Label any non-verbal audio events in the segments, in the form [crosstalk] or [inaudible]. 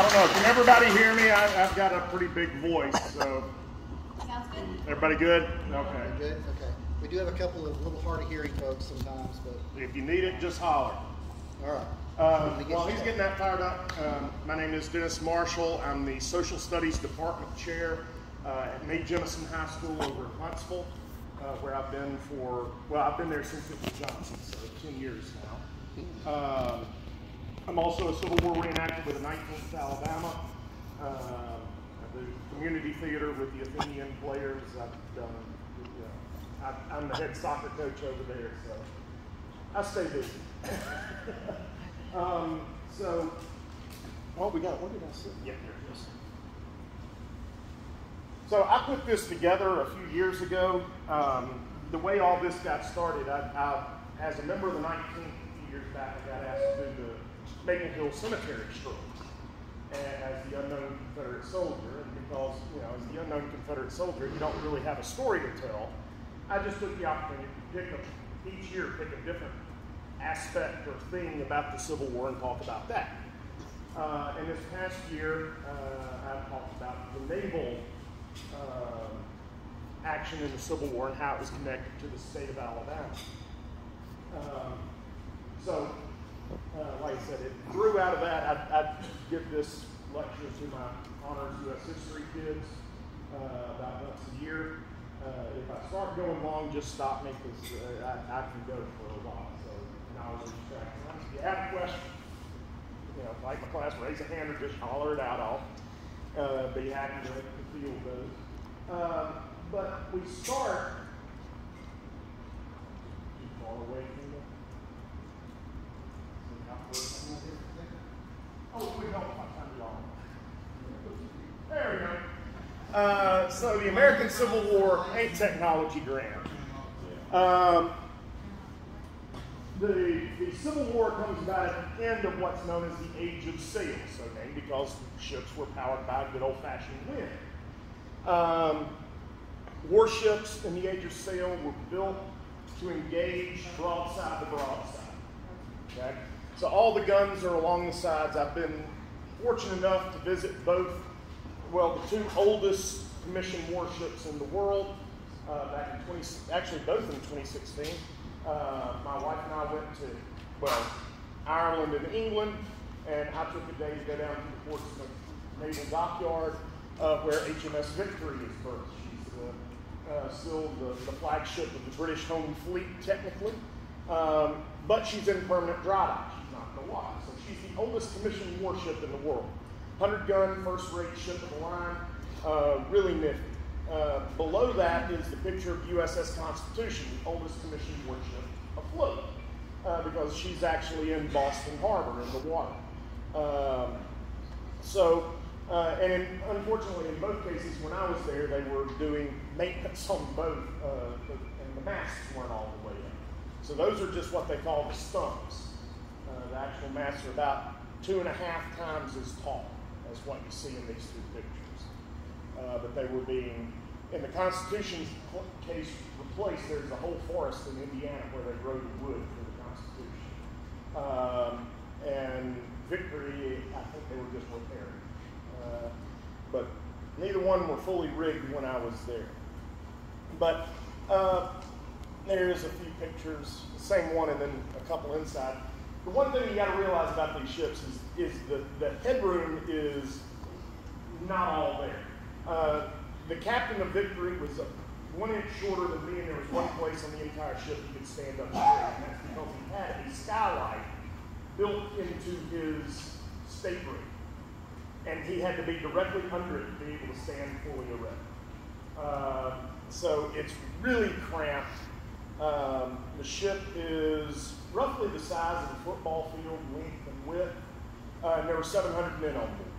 I don't know. Can everybody hear me? I, I've got a pretty big voice, so Sounds good. everybody good? Okay. Good, okay. We do have a couple of little hard of hearing folks sometimes, but, If you need it, just holler. all right. Uh, Let me get while he's getting that fired up, um, my name is Dennis Marshall. I'm the Social Studies Department Chair uh, at Mae Jemison High School over in Huntsville, uh, where I've been for, well, I've been there since it was Johnson, so 10 years now. Um, I'm also a Civil War reenactor with the 19th Alabama. Uh, I do community theater with the Athenian players. I've done, uh, I, I'm the head soccer coach over there, so I stay busy. [laughs] um, so, oh, we got, what did I say? Yeah, there it is. So I put this together a few years ago. Um, the way all this got started, I, I, as a member of the 19th, a few years back, I got asked to do the Maple Hill Cemetery story as the unknown Confederate soldier, and because, you know, as the unknown Confederate soldier, you don't really have a story to tell, I just took the opportunity to pick a, each year, pick a different aspect or thing about the Civil War and talk about that. Uh, and this past year, uh, I've talked about the naval um action in the Civil War and how it was connected to the state of Alabama. Um, so, uh, like I said, it grew out of that. I'd, I'd give this lecture to my honors U.S. history kids uh, about once a year. Uh, if I start going long, just stop me because uh, I, I can go for a while. So, and I'll lose track. If you have a question, you know, like my class, raise a hand or just holler it out. I'll uh, be happy to, to field those. Uh, but we start too far away from the Oh, it would help if I turned it on. There we go. Uh, so the American Civil War ain't technology grant. Um, the, the Civil War comes about at the end of what's known as the Age of Sail, so named because ships were powered by good old-fashioned wind. Um, warships in the Age of Sail were built to engage broadside to broadside. Okay? So all the guns are along the sides. I've been fortunate enough to visit both, well, the two oldest commissioned warships in the world. Uh, back in 20, actually both in 2016. Uh, my wife and I went to, well, Ireland and England, and I took a day to go down to the Portsmouth Naval Dockyard, uh, where HMS Victory is berthed. She's the, uh, still the, the flagship of the British Home Fleet, technically. Um, but she's in permanent dry dock. She's not in the water. So she's the oldest commissioned warship in the world. 100 gun, first rate ship of the line. Uh, really nifty. Uh, below that is the picture of USS Constitution, the oldest commissioned warship afloat, uh, because she's actually in Boston Harbor in the water. Um, so, uh, and in, unfortunately, in both cases, when I was there, they were doing maintenance on both, uh, and the masts weren't all the way up. So those are just what they call the stumps. Uh, the actual masts are about two and a half times as tall as what you see in these two pictures. Uh, but they were being, in the Constitution's case replaced, there's a whole forest in Indiana where they rode wood for the Constitution. Um, and Victory, I think they were just repairing. Uh, but neither one were fully rigged when I was there. But uh, there's a few pictures, the same one and then a couple inside. The one thing you got to realize about these ships is, is the, the headroom is not all there. Uh, the captain of Victory was one inch shorter than me, and there was one place on the entire ship he could stand up straight, and that's because he had a skylight built into his stateroom, and he had to be directly under it to be able to stand fully erect. Uh, so it's really cramped. Um, the ship is roughly the size of a football field, length and width, uh, and there were 700 men on board.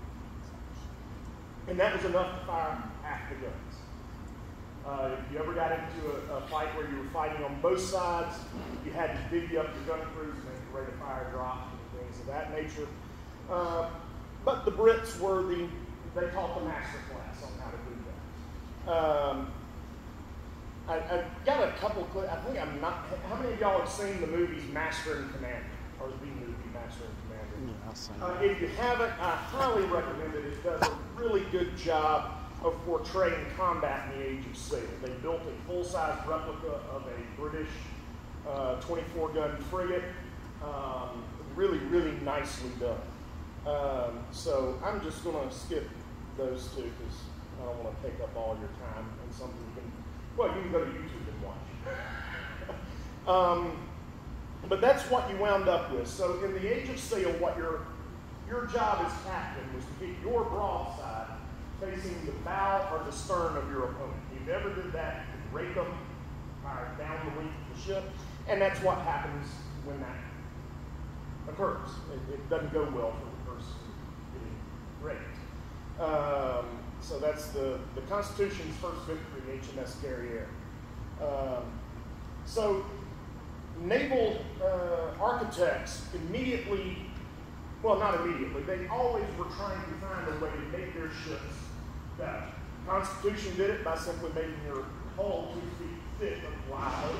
And that was enough to fire half the guns. Uh, if you ever got into a, a fight where you were fighting on both sides, you had to divvy up your gun crews and make the rate of fire drop and things of that nature. Uh, but the Brits were the, they taught the master class on how to do that. Um, I, I got a couple. I think I'm not. How many of y'all have seen the movies Master and Commander, or the movie Master and Commander? I've Uh, if you haven't, I highly recommend it. It does a really good job of portraying combat in the Age of Sail. They built a full-size replica of a British 24-gun uh, frigate. Um, really, really nicely done. Um, so I'm just going to skip those two because I don't want to take up all your time and something well, you can go to YouTube and watch. um, but that's what you wound up with. So in the Age of Sail, what your your job as captain was to get your broadside facing the bow or the stern of your opponent. If you ever did that, you rake them down the wing of the ship, and that's what happens when that occurs. It, it doesn't go well for the person getting raped. Um, so that's the, the Constitution's first victory, HMS Guerriere. Um, so naval uh, architects immediately, well, not immediately, they always were trying to find a way to make their ships better. Constitution did it by simply making your hull two feet thick of live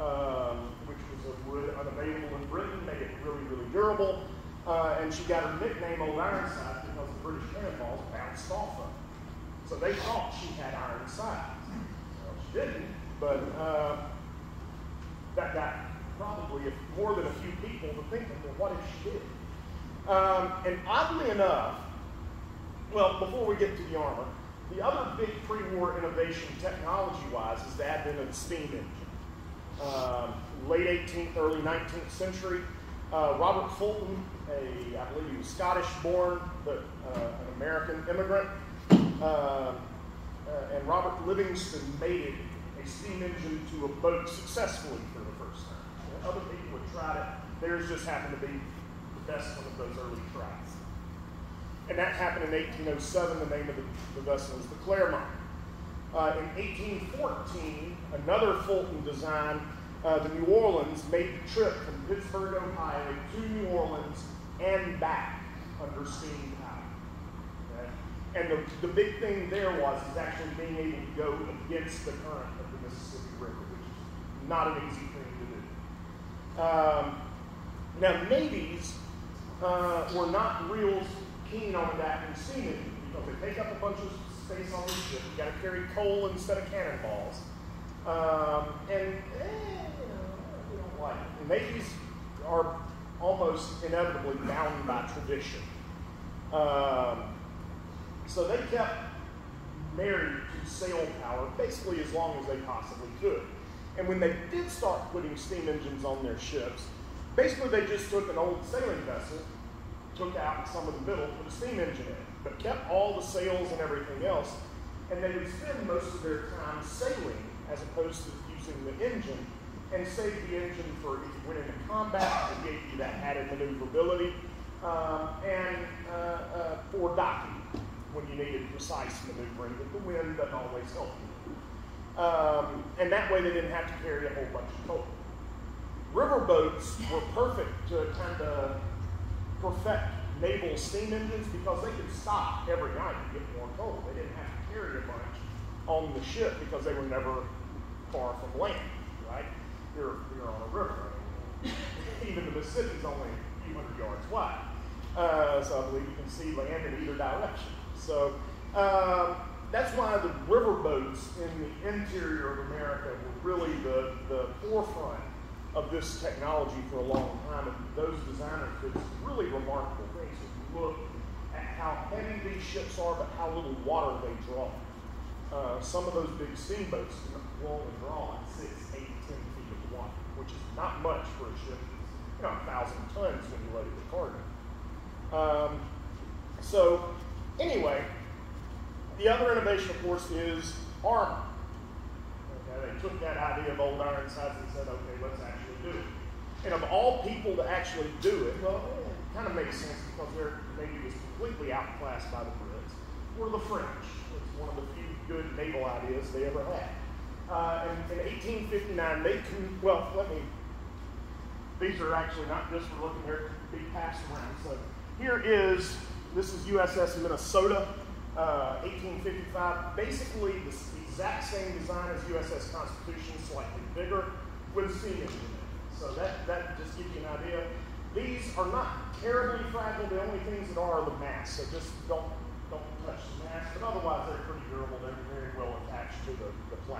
um, which was a wood unavailable in Britain, made it really, really durable. Uh, and she got her nickname Old Ironside because the British cannonballs bounced off of it. So they thought she had iron sides. Well, she didn't, but uh, that got probably more than a few people to think, well, what if she did? Um, and oddly enough, well, before we get to the armor, the other big pre-war innovation technology-wise is the advent of the steam engine uh, late 18th, early 19th century. Uh, Robert Fulton, a, I believe he was Scottish born, but uh, an American immigrant, uh, uh, and Robert Livingston mated a steam engine to a boat successfully for the first time. Other people had tried it. Theirs just happened to be the best one of those early tries. And that happened in 1807. The name of the, the vessel was the Clermont. Uh, in 1814, another Fulton design, uh, the New Orleans, made the trip from Pittsburgh, Ohio to New Orleans and back under steam? And the, the big thing there was is actually being able to go against the current of the Mississippi River, which is not an easy thing to do. Um, now, navies uh, were not real keen on that in steam engines because they take up a bunch of space on the ship. You got to carry coal instead of cannonballs. Um, and eh, you know, we don't like navies are almost inevitably bound by tradition. Um, so they kept married to sail power basically as long as they possibly could. And when they did start putting steam engines on their ships, basically they just took an old sailing vessel, took out some of the middle, put a steam engine in but kept all the sails and everything else. And they would spend most of their time sailing as opposed to using the engine and save the engine for if you went into combat, it gave you that added maneuverability, um, and uh, uh, for docking when you needed precise maneuvering, but the wind doesn't always help you. Um, and that way they didn't have to carry a whole bunch of coal. Riverboats were perfect to kind of perfect naval steam engines because they could stop every night to get more coal. They didn't have to carry a bunch on the ship because they were never far from land, right? You're, you're on a river. Even the Mississippi's only a few hundred yards wide. Uh, so I believe you can see land in either direction. So um, that's why the riverboats in the interior of America were really the, the forefront of this technology for a long time. And those designers did some really remarkable things. If you look at how heavy these ships are, but how little water they draw. Uh, some of those big steamboats only draw six, eight, ten feet of water, which is not much for a ship you know, a thousand tons when you load it with cargo. Um, so, anyway, the other innovation, of course, is armor. Okay, they took that idea of old Ironsides and said, okay, let's actually do it. And of all people to actually do it, well, it kind of makes sense because their navy was completely outclassed by the Brits, were the French. It's one of the few good naval ideas they ever had. Uh, and in 1859, they can, well, let me, these are actually not just for looking here, be passed around. So here is, this is USS Minnesota, uh, 1855. Basically, the exact same design as USS Constitution, slightly bigger, with steam engine. So that, that just gives you an idea. These are not terribly fragile. The only things that are are the masts. So just don't don't touch the mast. But otherwise, they're pretty durable. They're very well attached to the, the.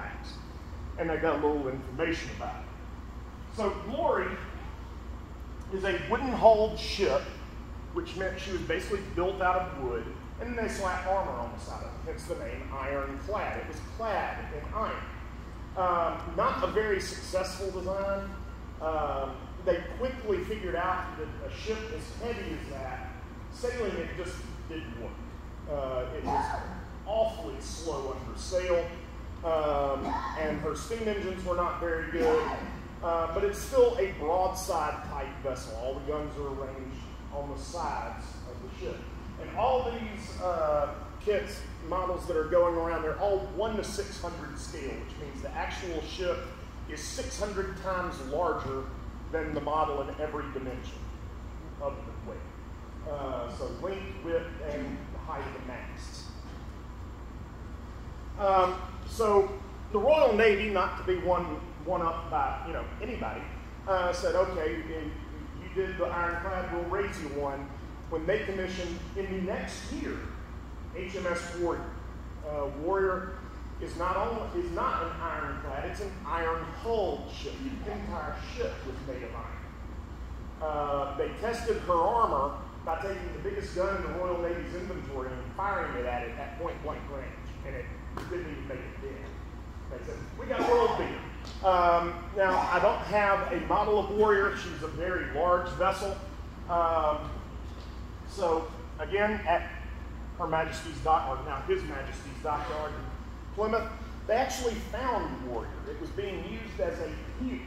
And they got a little information about it. So Glory is a wooden hulled ship, which meant she was basically built out of wood, and then they slapped armor on the side of it, hence the name ironclad. It was clad in iron. Um, not a very successful design. Um, they quickly figured out that a ship as heavy as that, sailing it just didn't work. Uh, it was awfully slow under sail, um, and her steam engines were not very good. Uh, but it's still a broadside type vessel. All the guns are arranged on the sides of the ship. And all these uh, kits, models that are going around, they're all 1 to 600 scale, which means the actual ship is 600 times larger than the model in every dimension of the weight. Uh, so length, width, and height of the masts. Um, so the Royal Navy, not to be one one up by you know anybody, uh, said, okay, did the ironclad, we'll raise you one. When they commissioned in the next year, HMS Warrior. Uh, Warrior is not only is not an ironclad; it's an iron hulled ship. The entire ship was made of iron. Uh, they tested her armor by taking the biggest gun in the Royal Navy's inventory and firing it at it at point blank range, and it didn't even make it dead. They said, "We got world beater." Um, now, I don't have a model of Warrior. She's a very large vessel. Um, so, again, at Her Majesty's dock, now His Majesty's dockyard in Plymouth, they actually found Warrior. It was being used as a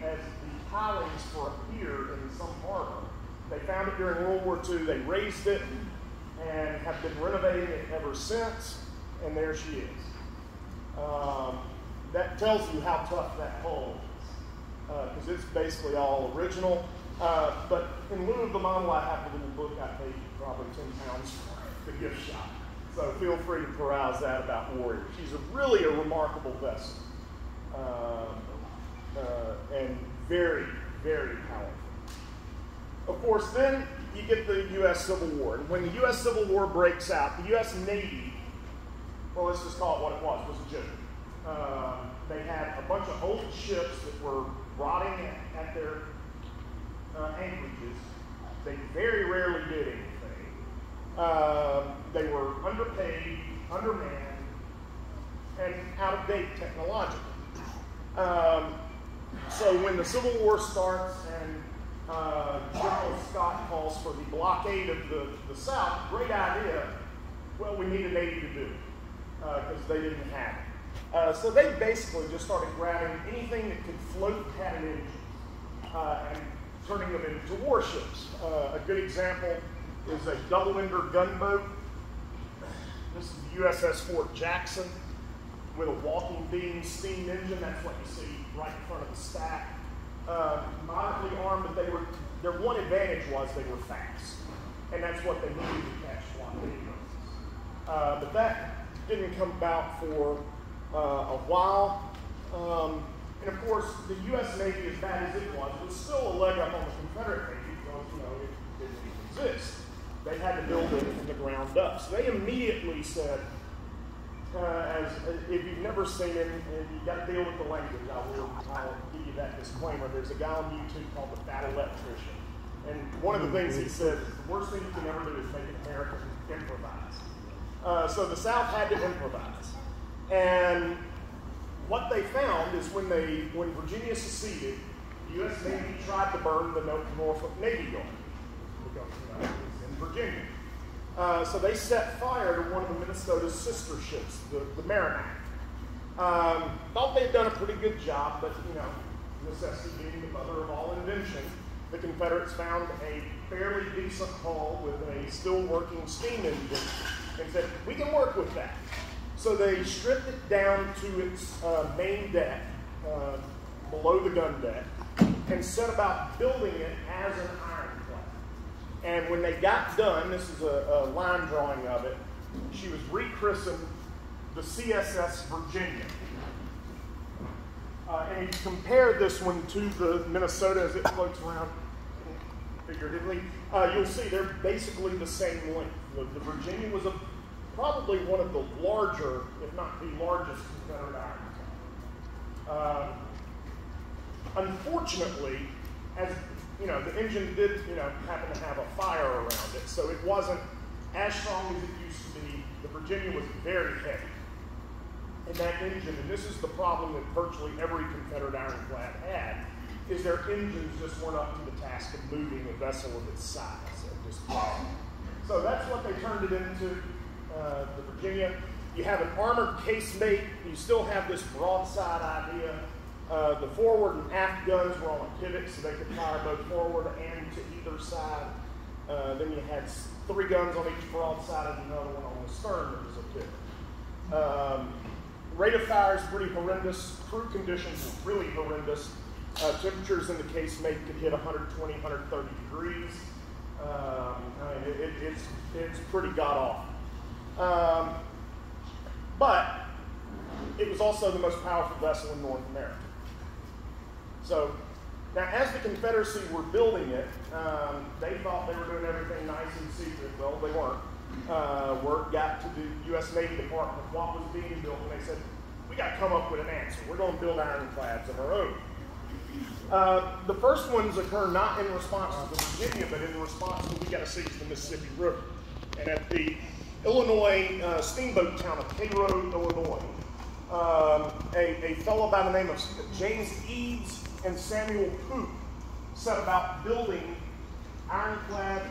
as the pilings for a pier in some harbor. They found it during World War II. They raised it and have been renovating it ever since. And there she is. Um, that tells you how tough that hull is, because uh, it's basically all original. Uh, but in lieu of the model, I have a little book I paid probably 10 pounds for the gift shop. So feel free to peruse that about Warrior. She's a, really a remarkable vessel. Um, uh, and very, very powerful. Of course, then you get the U.S. Civil War. And when the U.S. Civil War breaks out, the U.S. Navy, well, let's just call it what it was, was a joke. Um, they had a bunch of old ships that were rotting at, at their uh, anchorages. They very rarely did anything. Uh, they were underpaid, undermanned, and out of date technologically. Um, so when the Civil War starts and uh, General Scott calls for the blockade of the, the South, great idea. Well, we need a Navy to do it because uh, they didn't have it. Uh, so they basically just started grabbing anything that could float had an engine uh, and turning them into warships. Uh, a good example is a double-ender gunboat. This is the USS Fort Jackson with a walking beam steam engine. That's what you see right in front of the stack. Uh, moderately armed, but they were their one advantage was they were fast, and that's what they needed to catch blockade uh, But that didn't come about for a while. Um, and of course, the U.S. Navy, as bad as it was, was still a leg up on the Confederate Navy because, you know, it didn't exist. They had to build it from the ground up. So they immediately said, uh, as, if you've never seen it, and you've got to deal with the language, I will I'll give you that disclaimer. There's a guy on YouTube called the Fat Electrician. And one of the things he said is the worst thing you can ever do is make an American improvise. Uh, so the South had to improvise. And what they found is when they when Virginia seceded, the U.S. Navy tried to burn the Norfolk Navy Yard in Virginia. Uh, so they set fire to one of the Minnesota's sister ships, the, the Merrimack. Um, thought they'd done a pretty good job, but you know, necessity being the mother of all invention, the Confederates found a fairly decent hull with a still working steam engine and said, we can work with that. So they stripped it down to its uh, main deck, uh, below the gun deck, and set about building it as an ironclad. And when they got done, this is a, a line drawing of it, she was rechristened the CSS Virginia. Uh, and if you compare this one to the Minnesota as it floats around. figuratively, uh, you'll see they're basically the same length. The, the, Virginia was a, probably one of the larger, if not the largest, Confederate ironclad. Uh, unfortunately, as you know, the engine did, you know, happen to have a fire around it, so it wasn't as strong as it used to be. The Virginia was very heavy. And that engine, and this is the problem that virtually every Confederate ironclad had, is their engines just weren't up to the task of moving a vessel of its size. So that's what they turned it into, uh, the Virginia. You have an armored casemate. You still have this broadside idea. Uh, the forward and aft guns were on a pivot, so they could fire both forward and to either side. Uh, then you had three guns on each broadside and another one on the stern that was a pivot. Um, rate of fire is pretty horrendous. Crew conditions are really horrendous. Uh, temperatures in the casemate could hit 120, 130 degrees. Um, I mean, it, it, it's, it's pretty god awful. Um, but it was also the most powerful vessel in North America. So now, as the Confederacy were building it, um, they thought they were doing everything nice and secret. Well, they weren't. Uh, got to the U.S. Navy Department what was being built, and they said, "We got to come up with an answer. We're going to build ironclads of our own." Uh, the first ones occur not in response to the Virginia, but in response to we got to seize the Mississippi River. And at the Illinois uh, steamboat town of Cairo, Illinois, um, a, a fellow by the name of James Eads and Samuel Pook set about building ironclad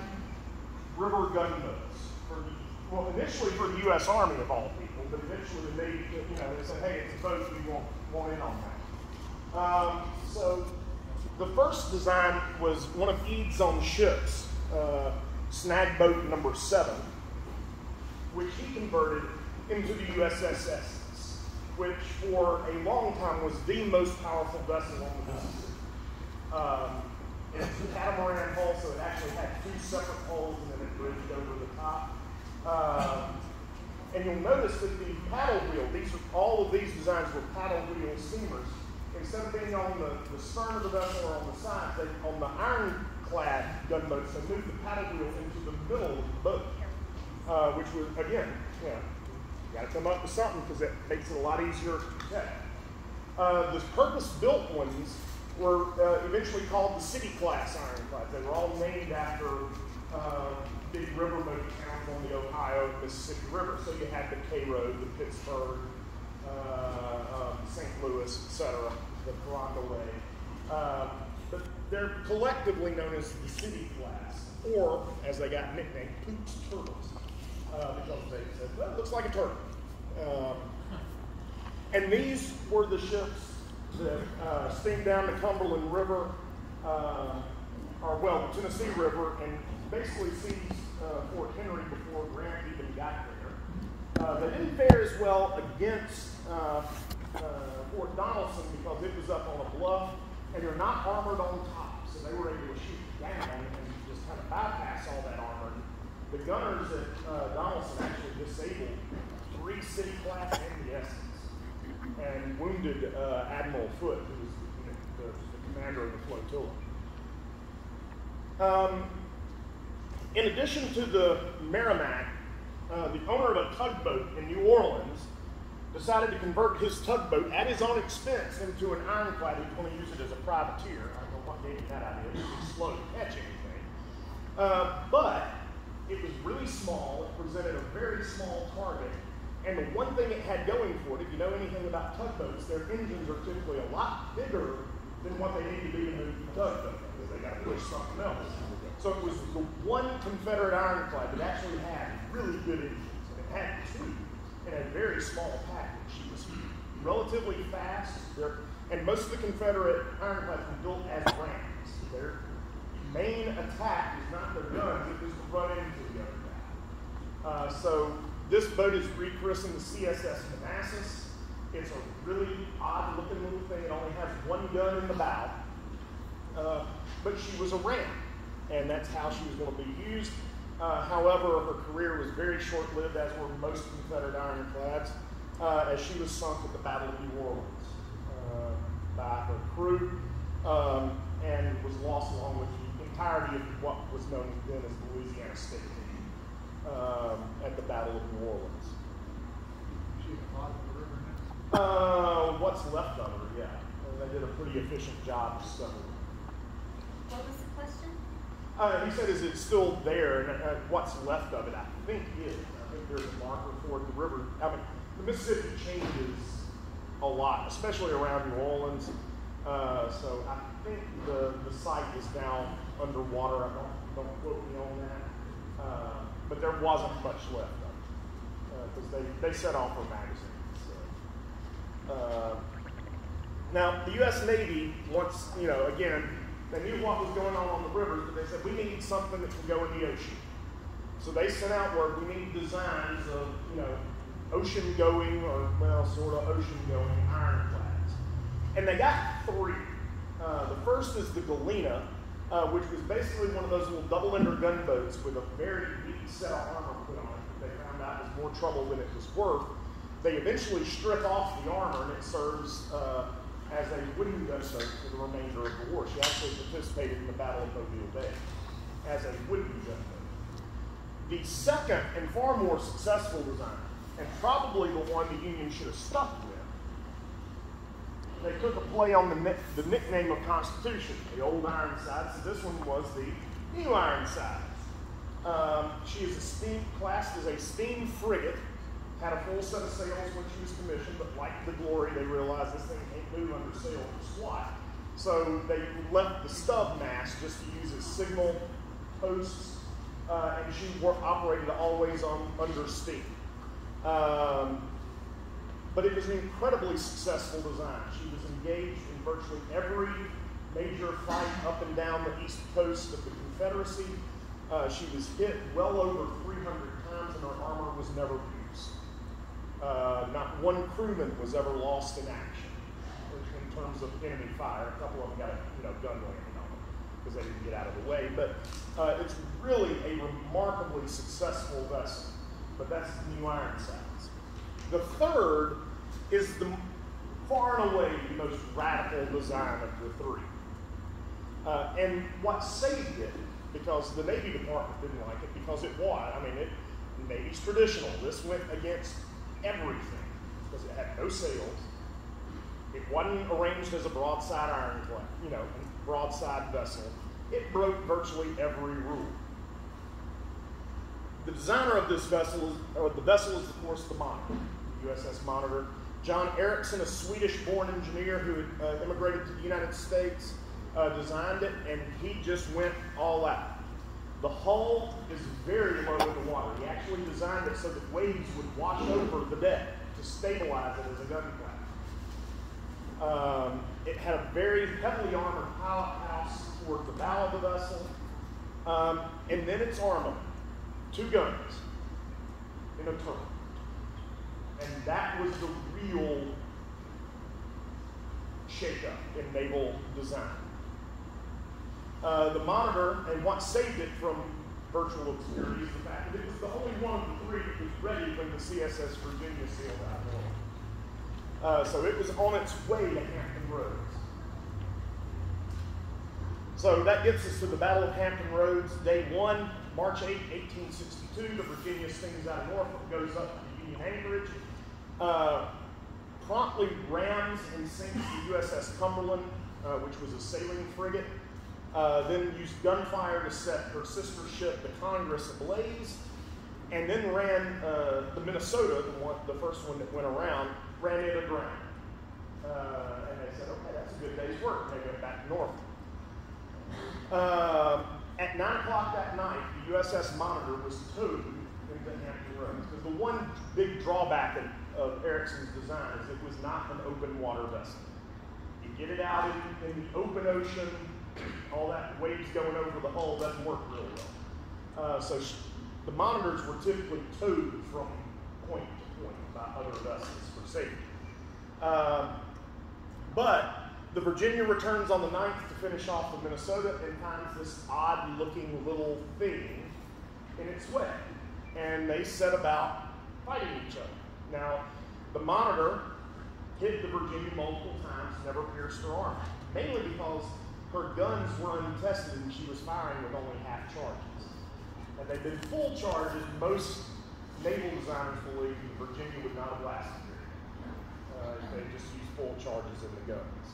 river gunboats. For, well, initially for the U.S. Army of all people, but eventually you know, they said, hey, it's a boat, we want, want in on that. Um, so the first design was one of Eads' own ships, uh, snag boat number seven, which he converted into the USS Essex, which for a long time was the most powerful vessel on the Mississippi. Um, it's a catamaran hull, so it actually had two separate hulls and then it bridged over the top. Um, and you'll notice that the paddle wheel, these all of these designs were paddle wheel steamers instead of being on the, the stern of the vessel or on the sides, they, on the ironclad gunboats, they moved the paddle wheel into the middle of the boat, uh, which was, again, you know, you got to come up with something because it makes it a lot easier. Uh, the purpose-built ones were uh, eventually called the city-class ironclads. They were all named after uh, big riverboat towns on the Ohio Mississippi River. So you had the Cairo, the Pittsburgh, uh, um, St. Louis, etc the Carondelet. Um, but they're collectively known as the city class, or as they got nicknamed, Pook's Turtles, because they said, well, it looks like a turtle. Um, and these were the ships that uh, steamed down the Cumberland River, uh, or well, the Tennessee River, and basically seized uh, Fort Henry before Grant even got there. Uh, they didn't fare as well against uh, Fort Donelson because it was up on a bluff and they're not armored on top. So they were able to shoot down and just kind of bypass all that armor. The gunners at uh, Donelson actually disabled three city class Essex and wounded uh, Admiral Foote, who was the, the, the commander of the flotilla. Um, in addition to the Merrimack, uh, the owner of a tugboat in New Orleans decided to convert his tugboat at his own expense into an ironclad. He was going to use it as a privateer. I don't know what gave him that idea. It was slow to catch anything. Uh, but it was really small. It presented a very small target. And the one thing it had going for it, if you know anything about tugboats, their engines are typically a lot bigger than what they need to be to move the tugboat because they got to push something else. So it was the one Confederate ironclad that actually had really good engines. And it had two in a very small package. It was relatively fast, and most of the Confederate ironclads were built as rams. Their main attack is not their guns, it was to run into the other guy. Uh, so this boat is rechristened the CSS Manassas. It's a really odd looking little thing. It only has one gun in the bow. Uh, but she was a ram, and that's how she was going to be used. Uh, however, her career was very short lived, as were most Confederate ironclads, uh, as she was sunk at the Battle of New Orleans uh, by her crew um, and was lost along with the entirety of what was known then as the Louisiana State Team um, at the Battle of New Orleans. She the bottom of the river? Uh, what's left of her, yeah. And they did a pretty efficient job discovering. What was the question? Uh, he said, is it still there? And uh, what's left of it, I think is. I think there's a marker for it. The river, I mean, the Mississippi changes a lot, especially around New Orleans. Uh, so I think the, the site is now underwater. I don't, don't quote me on that. Uh, but there wasn't much left of it because they, they set off for magazines. So. Uh, now, the U.S. Navy wants, you know, again, they knew what was going on on the rivers, but they said, we need something that can go in the ocean. So they sent out word, we need designs of, you know, ocean going or, well, sort of ocean going ironclads. And they got three. Uh, the first is the Galena, uh, which was basically one of those little double-ender gunboats with a very deep set of armor put on it they found out was more trouble than it was worth. They eventually strip off the armor and it serves uh, as a wooden gunboat for the remainder of the war. She actually participated in the Battle of Mobile Bay as a wooden gunboat. The second and far more successful design, and probably the one the Union should have stuck with, they took a play on the, the nickname of Constitution, the old Ironside. So this one was the new Ironside. Um, she is a steam, classed as a steam frigate, had a full set of sails when she was commissioned, but like the Glory, they realized this thing can't move under sail or squat. So they left the stub mast just to use as signal posts, uh, and she operated always on under steam. Um, but it was an incredibly successful design. She was engaged in virtually every major fight up and down the east coast of the Confederacy. Uh, she was hit well over 300 times, and her armor was never used. Uh, not one crewman was ever lost in action in terms of enemy fire. A couple of them got a you know, gun landing on them because they didn't get out of the way. But uh, it's really a remarkably successful vessel. But that's the New Ironsides. The third is the far and away most radical design of the three. Uh, and what saved it, because the Navy Department didn't like it, because it was, I mean, it, Navy's traditional. This went against everything because it had no sails. It wasn't arranged as a broadside ironclad, you know, broadside vessel. It broke virtually every rule. The designer of this vessel, or the vessel is, of course, the Monitor, the USS Monitor. John Ericsson, a Swedish-born engineer who had uh, immigrated to the United States, uh, designed it, and he just went all out. The hull is very low in the water. He actually designed it so that waves would wash over the deck to stabilize it as a gun Um, it had a very heavily armored pilot house toward the bow of the vessel, um, and then its armament, two guns in a turret. And that was the real shakeup in naval design. Uh, the monitor, and what saved it from virtual obscurity is the fact that it was the only one of the three that was ready when the CSS Virginia sailed out uh, so it was on its way to Hampton Roads. So that gets us to the Battle of Hampton Roads, day one, March 8, 1862. The Virginia stings out of Norfolk, goes up to the Union Anchorage. Uh, promptly rams and sinks the USS Cumberland, uh, which was a sailing frigate. Uh, then used gunfire to set her sister ship, the Congress, ablaze, and then ran uh, the Minnesota, the, one, the first one that went around, ran it aground. Uh, and they said, okay, that's a good day's work. They went back north. Uh, at 9 o'clock that night, the USS Monitor was towed into Hampton Roads. Because the one big drawback of Ericsson's design is it was not an open water vessel. You get it out in, in the open ocean, all that waves going over the hull doesn't work real well. Uh, so the monitors were typically towed from point to point by other vessels for safety. Um, but the Virginia returns on the 9th to finish off the Minnesota and finds this odd looking little thing in its way. And they set about fighting each other. Now, the monitor hit the Virginia multiple times, never pierced her armor. Mainly because her guns were untested and she was firing with only half charges. Had they been full charges, most naval designers believe Virginia would not have lasted very uh, they just used full charges in the guns.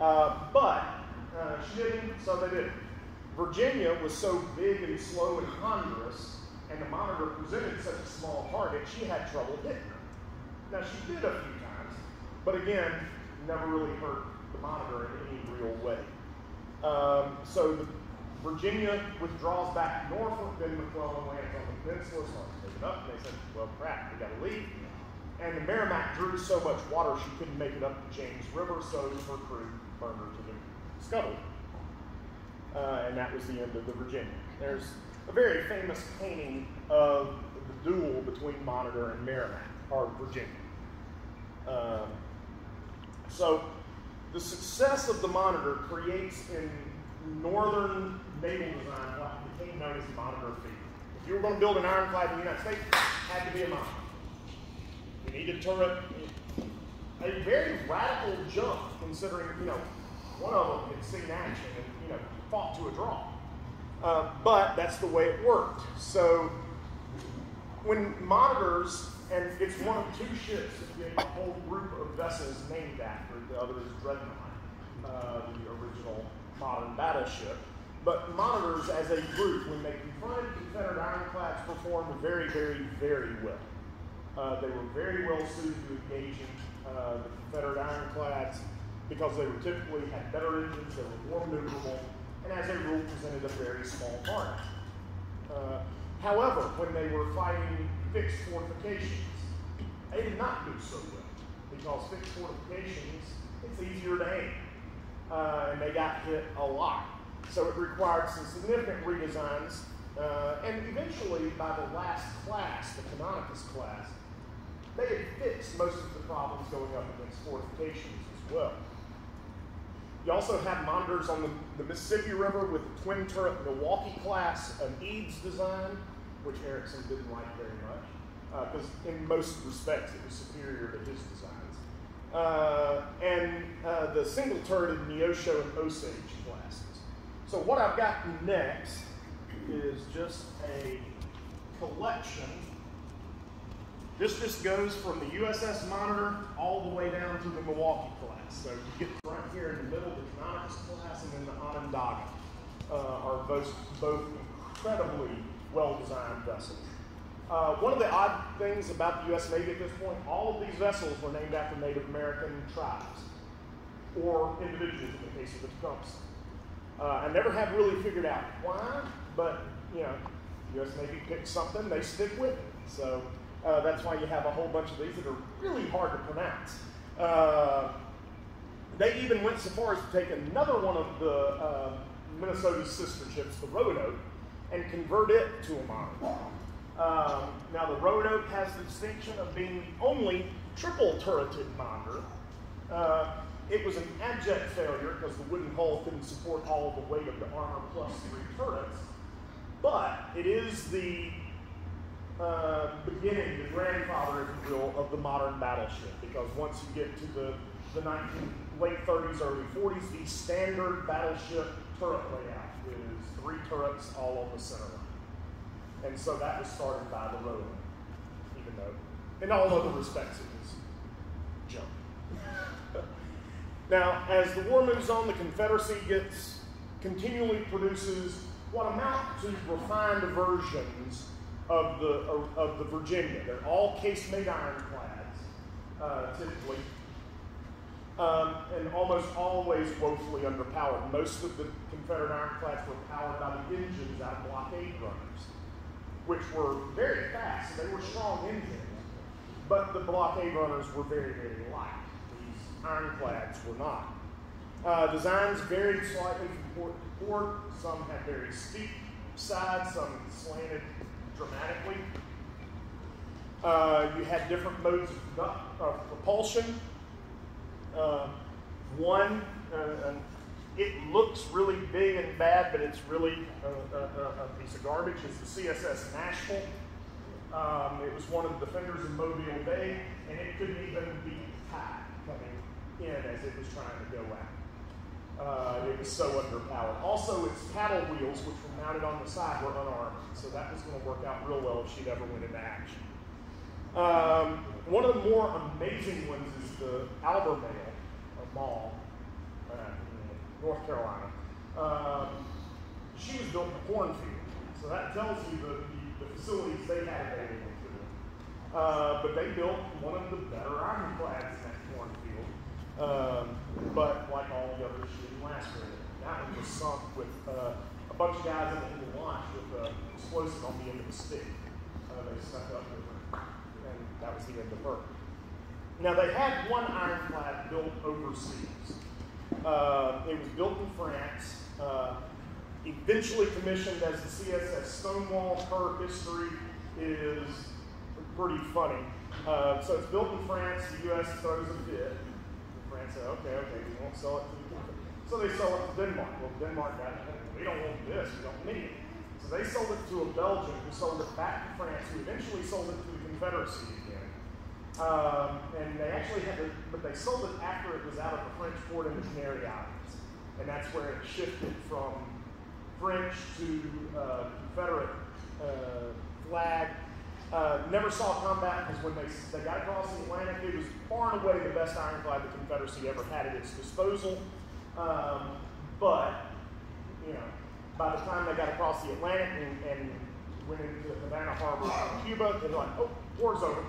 Uh, but uh, she didn't, so they didn't. Virginia was so big and slow and ponderous, and the monitor presented such a small target, she had trouble hitting. Now, she did a few times, but again, never really hurt the monitor in any real way. Um, so the Virginia withdraws back to Norfolk, then McClellan lands on the peninsula, starts moving up, and they said, well, crap, we got to leave. And the Merrimack drew so much water she couldn't make it up the James River, so her crew burned her to the scuttle. Uh, and that was the end of the Virginia. There's a very famous painting of duel between Monitor and Merrimack, or Virginia. Um, so the success of the Monitor creates in northern naval design what became known as the Monitor feat. If you were going to build an ironclad in the United States, it had to be a Monitor. You need a turret. A very radical jump, considering you know one of them had seen action and you know fought to a draw. Uh, but that's the way it worked. So when monitors, and it's one of two ships a whole group of vessels named after. The other is Dreadnought, uh, the original modern battleship. But monitors as a group, when they confronted Confederate ironclads, performed very, very, very well. Uh, they were very well suited to engaging uh, the Confederate ironclads because they were typically had better engines, they were more maneuverable, and as a rule presented a very small target. Uh, however, when they were fighting fixed fortifications, they did not do so well because fixed fortifications, it's easier to aim. Uh, and they got hit a lot. So it required some significant redesigns. Uh, and eventually, by the last class, the Canonicus class, they had fixed most of the problems going up against fortifications as well. You also had monitors on the, the Mississippi River with the twin turret Milwaukee class, an Eads design, which Ericsson didn't like very much, because uh, in most respects it was superior to his designs. Uh, and uh, the single turreted Neosho and Osage classes. So, what I've got next is just a collection this just goes from the USS Monitor all the way down to the Milwaukee class. So you get right here in the middle, the Canonicus class, and then the Onondaga uh, are both, both incredibly well-designed vessels. Uh, one of the odd things about the U.S. Navy at this point, all of these vessels were named after Native American tribes or individuals in the case of the Tecumseh. Uh, I never have really figured out why, but you know, U.S. Navy picks something, they stick with it. So uh, that's why you have a whole bunch of these that are really hard to pronounce. Uh, they even went so far as to take another one of the uh, Minnesota's sister ships, the Roanoke, and convert it to a monitor. Um, now, the Roanoke has the distinction of being the only triple turreted monitor. Uh, it was an abject failure because the wooden hull couldn't support all the weight of the armor plus three turrets. But it is the uh, beginning, the grandfather, if you will, of the modern battleship. Because once you get to the, the 19, late 30s, early 40s, the standard battleship turret layout three turrets all on the center line. And so that was started by the Roanoke, even though in all other respects it was junk. [laughs] now, as the war moves on, the Confederacy gets continually produces what amount to refined versions of the, of the Virginia. They're all casemate ironclads, uh, typically, um, and almost always woefully underpowered. Most of the Confederate ironclads were powered by the engines out of blockade runners, which were very fast. They were strong engines, but the blockade runners were very, very light. These ironclads were not. Uh, designs varied slightly from port to port. Some had very steep sides, some slanted dramatically. Uh, you had different modes of, propulsion. Uh, one, uh, it looks really big and bad, but it's really a, a, a piece of garbage. It's the CSS Nashville. Um, it was one of the defenders in Mobile Bay, and it couldn't even be tied coming in as it was trying to go out. Uh, it was so underpowered. Also, its paddle wheels, which were mounted on the side, were unarmed, so that was going to work out real well if she'd ever went into action. Um, one of the more amazing ones is the Albemarle, a mall, uh, North Carolina. Um, she was built in a cornfield, so that tells you the, the, the facilities they had available to them. Uh, but they built one of the better ironclads in that cornfield. Um, but like all the others, she didn't last very long. That one was sunk with uh, a bunch of guys in the, the launch with an explosive on the end of the stick. Uh, they stuck up with her, and that was the end of her. Now they had one ironclad built overseas. Uh, it was built in France. Uh, eventually commissioned as the CSS Stonewall. Her history is pretty funny. Uh, so it's built in France. The U.S. throws a fit. France said, okay, okay, we won't sell it to the So they sell it to Denmark. Well, Denmark got, we don't want this, we don't need it. So they sold it to a Belgian who sold it back to France, who eventually sold it to the Confederacy. Um, and they actually had to, but they sold it after it was out of the French port in the Canary Islands. And that's where it shifted from French to uh, Confederate uh, flag. Uh, never saw combat because when they, they got across the Atlantic, it was far and away the best ironclad the Confederacy ever had at its disposal. Um, but, you know, by the time they got across the Atlantic and, and went into Havana Harbor in Cuba, they're like, oh, war's over.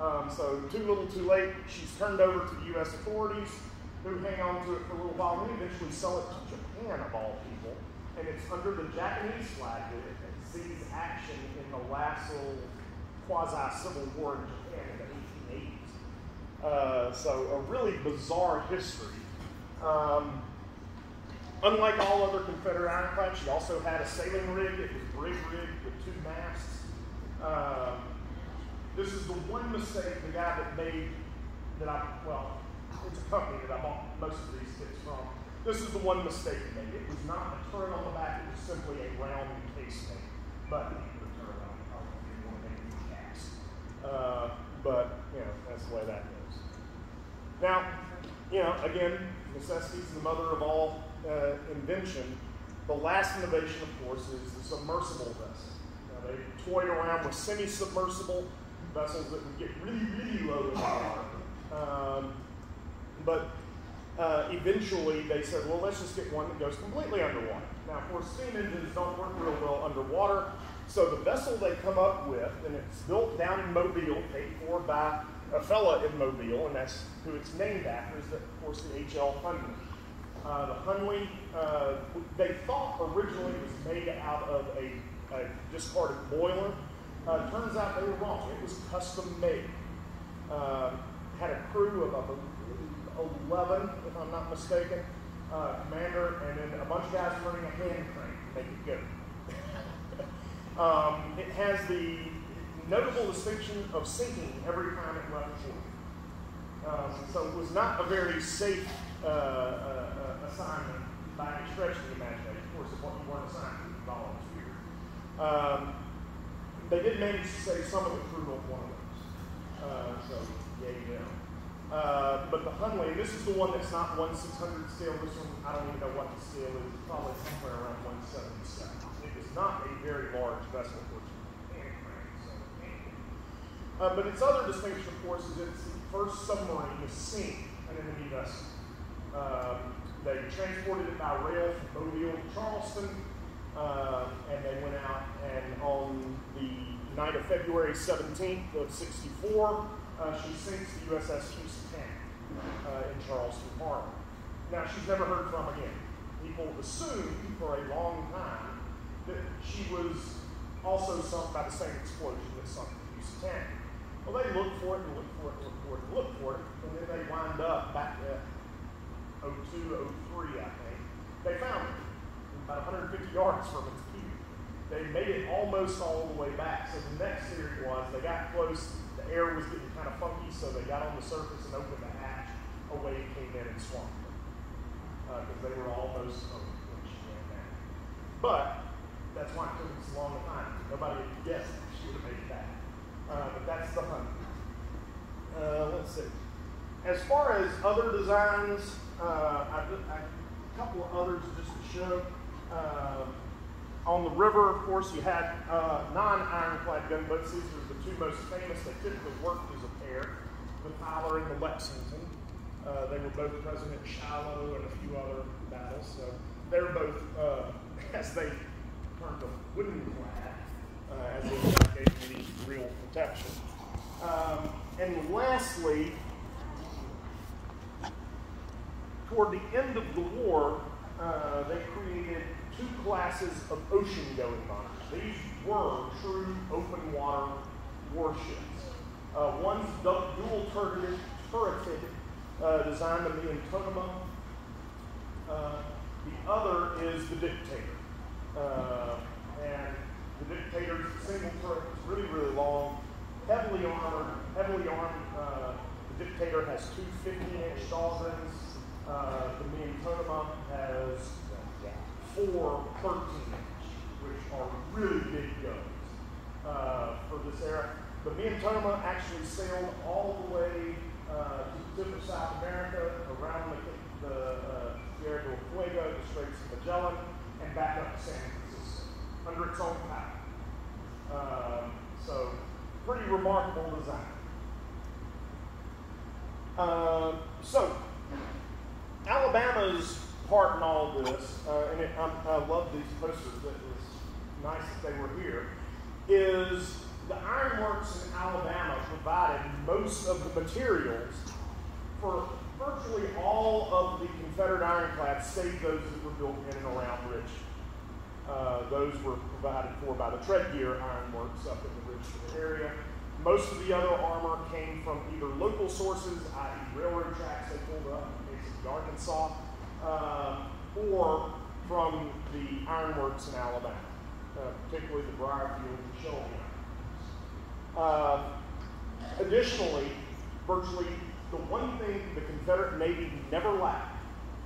Um, so too little, too late. She's turned over to the U.S. authorities, who hang on to it for a little while, and eventually sell it to Japan of all people. And it's under the Japanese flag that it sees action in the last little quasi-civil war in Japan in the 1880s. Uh, so a really bizarre history. Um, unlike all other Confederate ironclads, she also had a sailing rig. It was brig rigged with two masts. Um, this is the one mistake the guy that made that I, well, it's a company that I bought most of these kits from. This is the one mistake he made. It was not a turret on the back, it was simply a round encasement. But a turret on it, probably didn't want to make a cast. Uh, but, you know, that's the way that goes. Now, you know, again, necessity is the mother of all uh, invention. The last innovation, of course, is the submersible vessel. Now, they toyed around with semi-submersible vessels that would get really, really low in the water. Um, but uh, eventually they said, well, let's just get one that goes completely underwater. Now, of course, steam engines don't work real well underwater, so the vessel they come up with, and it's built down in Mobile, paid for by a fella in Mobile, and that's who it's named after, is, the, of course, the H.L. Hunley. Uh, the Hunley, uh, they thought originally was made out of a, a discarded boiler, uh, turns out they were wrong. It was custom made. Uh, had a crew of, of 11, if I'm not mistaken, uh, commander, and then a bunch of guys running a hand crane to make it go. [laughs] um, it has the notable distinction of sinking every time it left shore. Um, so it was not a very safe uh, uh, assignment by any stretch of the imagination. Of course, you weren't assigned to volunteer. Um, they did manage to save some of the crew of one of those. Uh, so, yeah, you know. Uh, but the Hunley, and this is the one that's not 1 600 scale. This one, I don't even know what the scale is. It's probably somewhere around 177. It is not a very large vessel, which uh, but its other distinction, of course, is it's the first submarine to sink an enemy vessel. Um, they transported it by rail from Mobile to Charleston. Um, and they went out and on the night of February 17th of 64, uh, she sinks the USS Housatonic uh, in Charleston Harbor. Now, she's never heard from again. People assumed for a long time that she was also sunk by the same explosion that sunk the Housatonic Well, they looked for it and looked for it and looked for it and looked for it, and then they wind up back at 02, 03, I think. They found it about 150 yards from its peak. They made it almost all the way back. So the next theory was they got close, the air was getting kind of funky, so they got on the surface and opened the hatch. A wave came in and swamped them because uh, they were almost down. But that's why it took us so long find. Nobody had guessed she would have made it back. Uh, but that's the hunt. Uh, let's see. As far as other designs, uh, I, I a couple of others just to show. Um, on the river, of course, you had uh, non-ironclad gunboats. These are the two most famous. They typically worked as a pair, the Tyler and the Lexington. Uh, they were both present at Shiloh and a few other battles. So they're both, uh, [laughs] as they turned them, wooden clad, uh, as they gave any real protection. Um, and lastly, toward the end of the war, uh, they created two classes of ocean-going monitors. These were true open water warships. Uh, one's dual turreted, turreted uh, designed to be in Tonoma. Uh, the other is the Dictator. Uh, and the Dictator's single turret is really, really long, heavily armored, heavily armed. Uh, the Dictator has two 15-inch Dahlgrens. Uh, the Miantonomoh has four 13 inch, which are really big guns uh, for this era. The Miantonomoh actually sailed all the way uh, to the tip of South America, around the, the uh, Tierra del Fuego, the Straits of Magellan, and back up to San Francisco under its own power. Um, so, pretty remarkable design. Uh, so, Alabama's part in all this, uh, and it, I love these posters, it was nice that they were here, is the ironworks in Alabama provided most of the materials for virtually all of the Confederate ironclads, save those that were built in and around Richmond. Uh, those were provided for by the Tredegar Ironworks up in the Richmond area. Most of the other armor came from either local sources, i.e., railroad tracks they pulled up in the case of Arkansas, uh, or from the ironworks in Alabama, uh, particularly the Brierfield and Shelby uh, additionally, virtually the one thing the Confederate Navy never lacked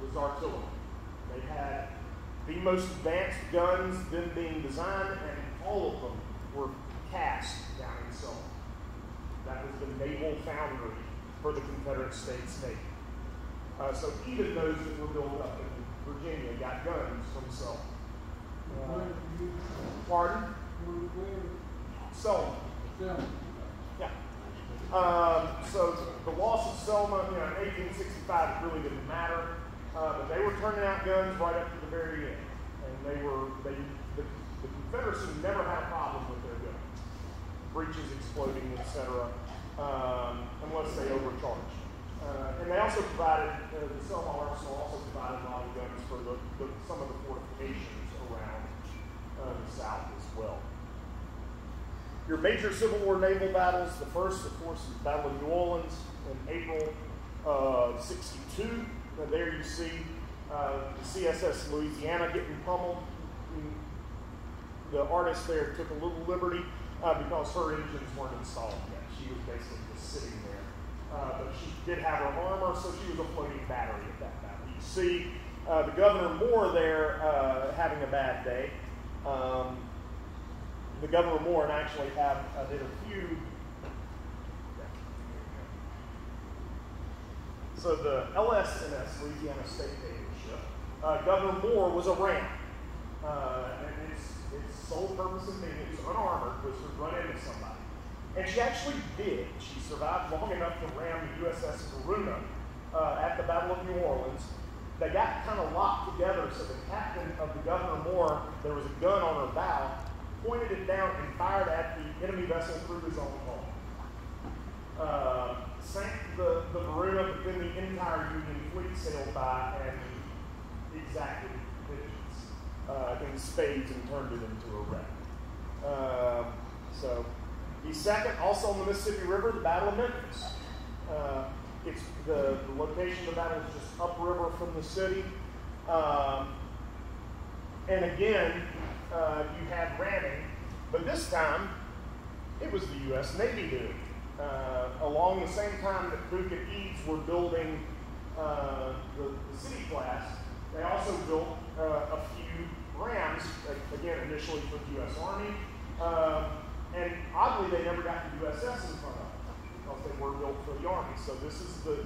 was artillery. They had the most advanced guns then being designed, and all of them were cast down in Selma. That was the naval foundry for the Confederate States Navy. Uh, so even those that were built up in Virginia got guns from Selma. Uh, pardon? Selma. Yeah. Um, so the loss of Selma, you know, in 1865, it really didn't matter. Uh, but they were turning out guns right up to the very end, and they were they the, the Confederacy never had a problem with their guns, breaches exploding, etc., um, unless they overcharged. Uh, and they also provided, uh, the Selma Arsenal also provided a lot of guns for the, the, some of the fortifications around uh, the South as well. Your major Civil War naval battles, the first, of course, is the Battle of New Orleans in April of 62. And there you see uh, the CSS Louisiana getting pummeled. The artist there took a little liberty uh, because her engines weren't installed yet. She was basically just sitting there. Uh, but she did have her armor, so she was a floating battery at that battle. You see uh, the Governor Moore there uh, having a bad day. Um, the Governor Moore and actually have uh, did a few. So the LSNS, Louisiana State Ship, uh, Governor Moore was a ram. Uh, and its, its sole purpose in being it was unarmored was to run into somebody. And she actually did. She survived long enough to ram the USS Varuna uh, at the Battle of New Orleans. They got kind of locked together, so the captain of the Governor Moore, there was a gun on her bow, pointed it down and fired at the enemy vessel through his own hull. Uh, sank the, the Varuna, but then the entire Union fleet sailed by and exacted vengeance uh, in spades and turned it into a wreck. Uh, so, the second, also on the Mississippi River, the Battle of Memphis. Uh, it's the, the, location of the battle is just upriver from the city. Um, and again, uh, you had ramming, but this time it was the U.S. Navy doing uh, along the same time that Booth and Eads were building uh, the, the, city class, they also built uh, a few rams, again, initially for the U.S. Army. And oddly, they never got the USS in front of them because they were built for the Army. So this is the,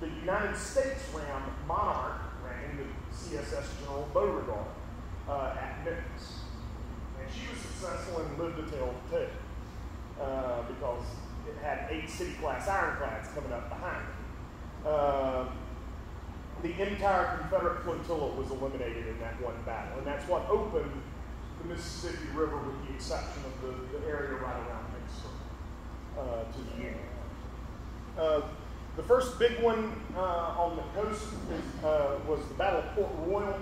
the United States Ram Monarch ran the CSS General Beauregard uh, at Memphis. And she was successful and lived to tell the tale uh, because it had eight city class ironclads coming up behind it. Uh, the entire Confederate flotilla was eliminated in that one battle, and that's what opened the Mississippi River, with the exception of the, the area right around Vicksburg, uh, to the Union. Uh, the first big one uh, on the coast is, uh, was the Battle of Port Royal,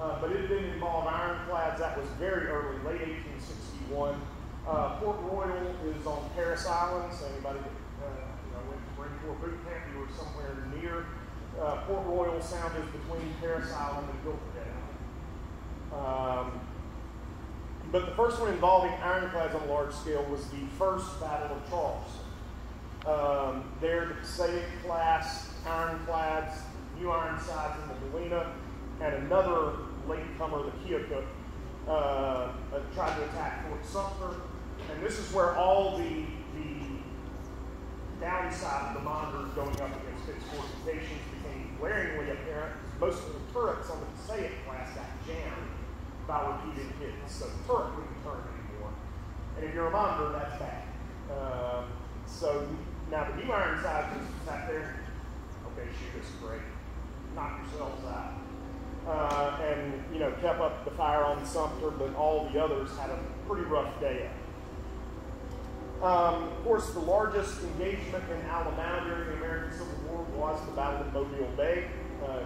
uh, but it didn't involve ironclads. That was very early, late 1861. Uh, Port Royal is on Parris Island, so anybody that you know, went to Marine Corps boot camp, you were somewhere near uh, Port Royal Sound is between Parris Island and Hilton Island. Um, but the first one involving ironclads on a large scale was the first Battle of Charleston. Um, there, the Passaic class ironclads, New Ironsides in the Galena, and another latecomer, the Keokuk, uh, uh, tried to attack Fort Sumter. And this is where all the, the downside of the monitors going up against fixed fortifications became glaringly apparent most of the turrets on the Passaic class got jammed by repeated hits, so the turret wouldn't turn anymore. And if you're a monitor, that's bad. Um, so now the new Ironside just sat there, okay, shoot us great, knock yourselves out. Uh, and you know kept up the fire on Sumter, but all the others had a pretty rough day um, of course, the largest engagement in Alabama during the American Civil War was the Battle of Mobile Bay. Uh,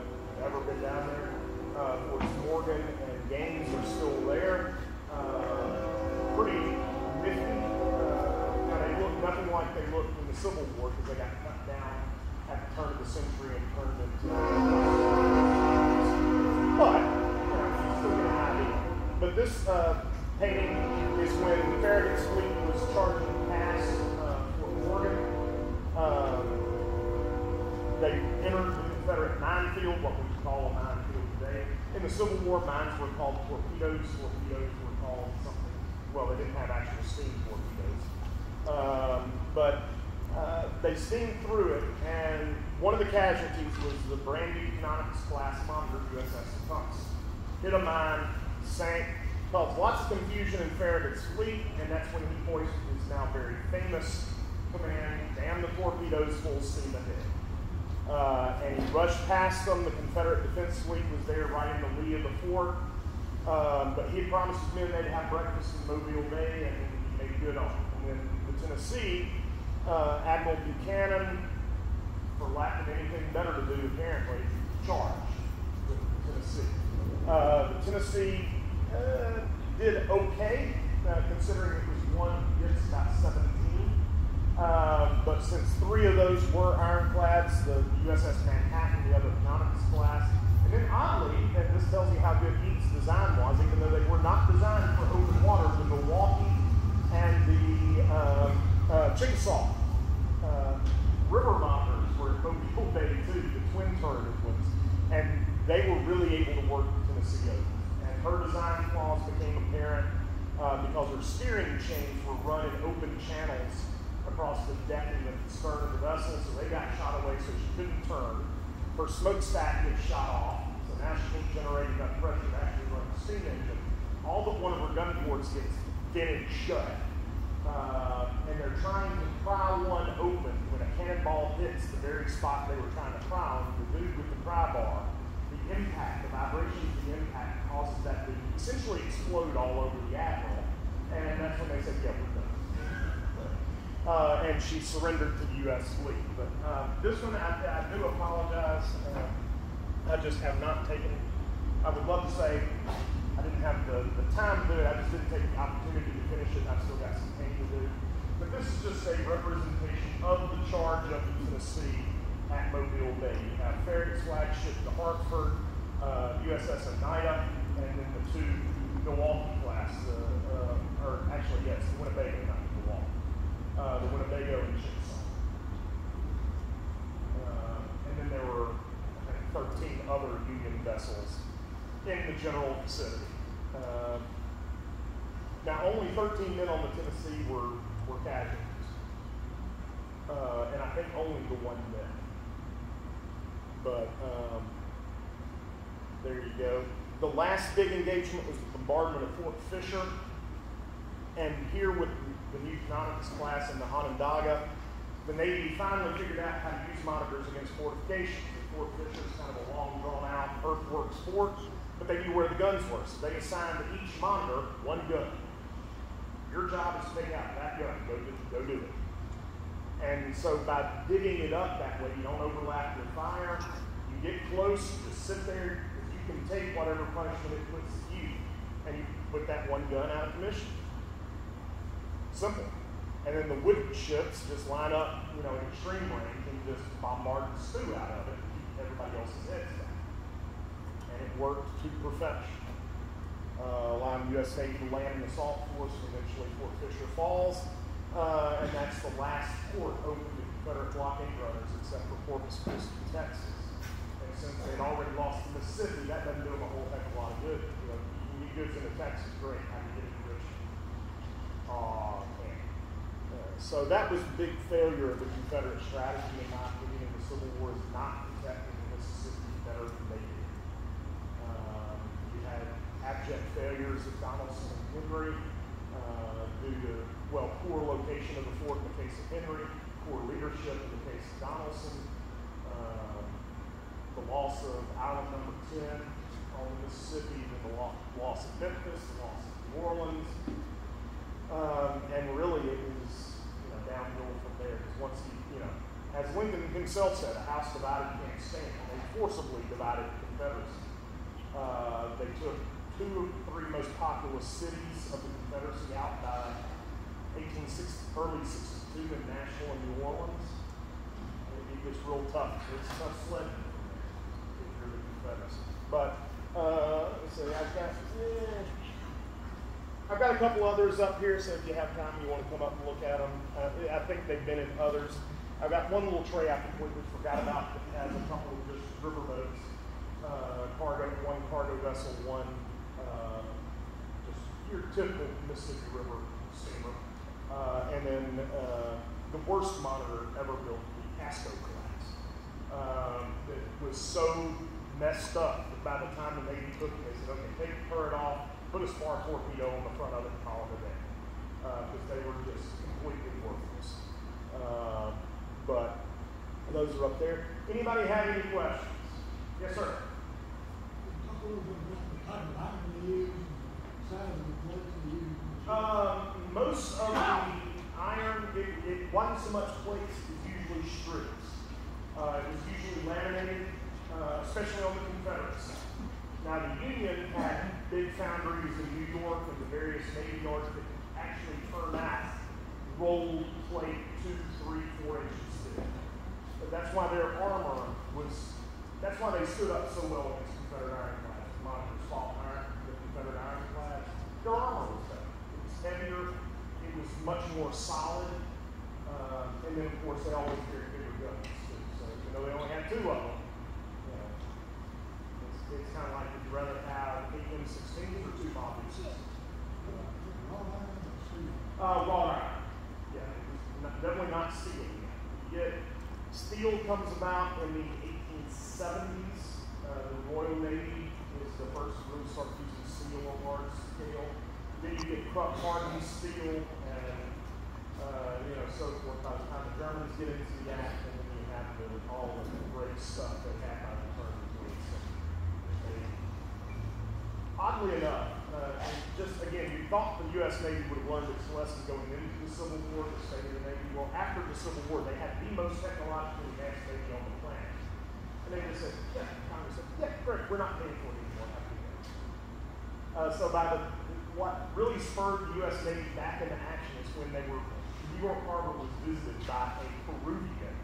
ever been down there? Uh, of course, Morgan and Gaines Civil War because they got cut down at the turn of the century and turned into. But. But this uh, painting is when Farragut's fleet was charging past uh, Fort Morgan. Um, they entered the Confederate minefield, what we call a minefield today. In the Civil War, mines were called torpedoes. Torpedoes were called something. Well, they didn't have actual steam torpedoes, um, but uh, steamed through it, and one of the casualties was the Brandy Canonicus class monitor USS Tecumseh. Hit a mine, sank, caused lots of confusion in Farragut's fleet, and that's when he hoisted his now very famous command, damn the torpedoes, full steam ahead. Uh, and he rushed past them. The Confederate defense fleet was there right in the lee of the fort. Um, but he had promised his men they'd have breakfast in Mobile Bay, and he made good on it. And then the Tennessee, uh, Admiral Buchanan, for lack of anything better to do, apparently, charged with Tennessee. Uh, the Tennessee uh, did okay, uh, considering it was one against about 17. Um, but since three of those were ironclads, the USS Manhattan, the other Canonicus class, and then oddly, and this tells you how good each design was, even though they were not designed for open water, the Milwaukee and the um, uh, Chickasaw uh, river monitors were in Mobile Bay too, the twin turreted ones, and they were really able to work Tennessee over And her design flaws became apparent uh, because her steering chains were run in open channels across the decking of the stern of the vessel, so they got shot away so she couldn't turn. Her smokestack gets shot off, so now she can't generate enough pressure to actually run the steam engine. All but one of her gun ports gets dented shut. Uh, and they're trying to pry one open when a cannonball hits the very spot they were trying to pry on. The dude with the pry bar, the impact, the vibration of the impact causes that to essentially explode all over the admiral. And that's when they said, yeah, we're done. Uh, and she surrendered to the U.S. fleet. But uh, this one, I, I do apologize. Uh, I just have not taken, I would love to say I didn't have the, the time to do it. I just didn't take the opportunity to finish it. I've still got some painting to do. But this is just a representation of the charge of the Tennessee at Mobile Bay. You have Farragut's flagship, the Hartford, uh, USS Oneida, and then the two Milwaukee class, uh, uh, or actually, yes, the Winnebago, not the Milwaukee, uh, the Winnebago and Chickasaw. Uh, and then there were, I think, 13 other Union vessels in the general vicinity. Uh, now, only 13 men on the Tennessee were, were casualties. Uh, and I think only the one dead. But um, There you go. The last big engagement was the bombardment of Fort Fisher. And here with the new Canonicus class in the Onondaga, the Navy finally figured out how to use monitors against fortifications. Fort Fisher is kind of a long, drawn out earthworks fort, but they knew where the guns were. So they assigned each monitor one gun. Your job is to take out that gun. Go do, go do it. And so by digging it up that way, you don't overlap your fire. You get close, you just sit there. You can take whatever punishment it puts you, and you put that one gun out of commission. Simple. And then the wood ships just line up, you know, in extreme range and just bombard the stew out of it and keep everybody else's heads down. And it worked to perfection. Uh, allowing U.S. Navy to land an assault force and eventually Fort Fisher Falls. Uh, and that's the last port open to Confederate blockade runners except for Corpus Christi, Texas. And since they'd already lost the Mississippi, that doesn't do them a whole heck of a lot of good. You know, you need goods into Texas, great. How do you get it to Richmond? Man. Uh, so that was the big failure of the Confederate strategy, in opinion, in the Civil War is not protecting the Mississippi better than they did. Um, you had abject failures of Donelson and Henry uh, due to, well, poor location of the fort in the case of Henry, poor leadership in the case of Donelson, um, the loss of Island Number 10 on the Mississippi, then the lo- loss of Memphis, the loss of New Orleans. Um, and really, it was you know downhill from there. Because once he, you know, as Lincoln himself said, a house divided can't stand. They forcibly divided the Confederacy. Uh, they took two of the three most populous cities of the Confederacy out by 1860, early 62 in Nashville and New Orleans. It gets real tough. It's tough sledding if you're the Confederacy. But uh, see, I've got. Eh, I've got a couple others up here, so if you have time, you want to come up and look at them. Uh, I think they've been in others. I've got one little tray I completely forgot about that has a couple of just riverboats, uh, cargo, one cargo vessel, one your typical Mississippi River steamer, uh, and then uh, the worst monitor ever built, the Casco class, um, that was so messed up that by the time the Navy took it, they said, okay, take the turret off, put a spar torpedo on the front of it and call it a day. Because they were just completely worthless. Uh, but those are up there. Anybody have any questions? Yes, sir. Iron. Um, most of the iron, it, it wasn't so much plates, it's usually strips. Uh, it was usually laminated, uh, especially on the Confederate side. Now, the Union had big foundries in New York and the various Navy yards that actually turn out rolled plate two, three, four inches thick. But that's why their armor was, that's why they stood up so well against Confederate ironclads. Monitors fought iron, the Confederate ironclads. Their armor was better. It was heavier, it was much more solid. Uh, and then, of course, they always carried bigger guns, too. So, even though they only had two of them, you know, it's, it's kind of like, would you rather have eight M16s or two Bomb M16s? Raw iron? Uh, wrought iron. Yeah, not, definitely not steel. You get steel comes about in the 1870s. Uh, the Royal Navy is the first to really start using steel on scale. Then you get hardened steel and uh, you know so forth. By the time the Germans get into that, and then you have the, all the great stuff they have by the turn of the 20th century. Oddly enough, uh, just again, you thought the U.S. Navy would have learned its lesson going into the Civil War, the state of the Navy. Well, after the Civil War, they had the most technologically advanced Navy on the planet. And they just said, yeah, Congress said, yeah, great, we're not paying for it anymore. Have you done?" Uh, so by the, what really spurred the U.S. Navy back into action is when they were, New York Harbor was visited by a Peruvian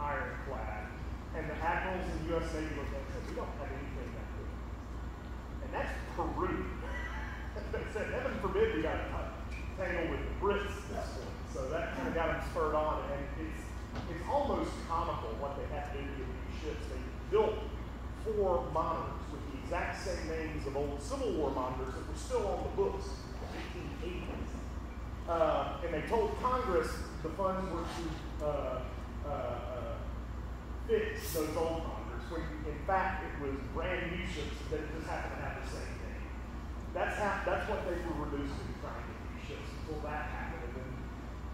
ironclad. And the admirals in the U.S. Navy looked at and said, we don't have anything that good. And that's Peru. [laughs] they said, heaven forbid we got to tangle with the Brits at this point. So that kind of got them spurred on, and it's it's almost comical what they had to do to these ships. They built four monitors with the exact same names of old Civil War monitors that were still on the books in the 1880s. Uh, and they told Congress the funds were to uh, uh, uh, fix those old monitors, when in fact it was brand new ships that just happened to have the same name. That's how, that's what they were reduced to trying to new ships until that happened. And then,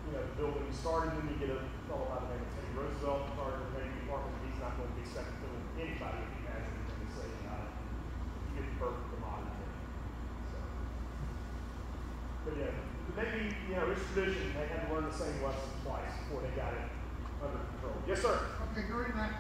you know, the building started, and you get a fellow by the name of Teddy Roosevelt of the Navy Department. He's not going to be second to anybody if he has anything to say about it. You get the perfect commodity. So. But yeah, the Navy, you know, it's tradition. They had to learn the same lesson twice before they got it under control. Yes, sir. Okay, during that,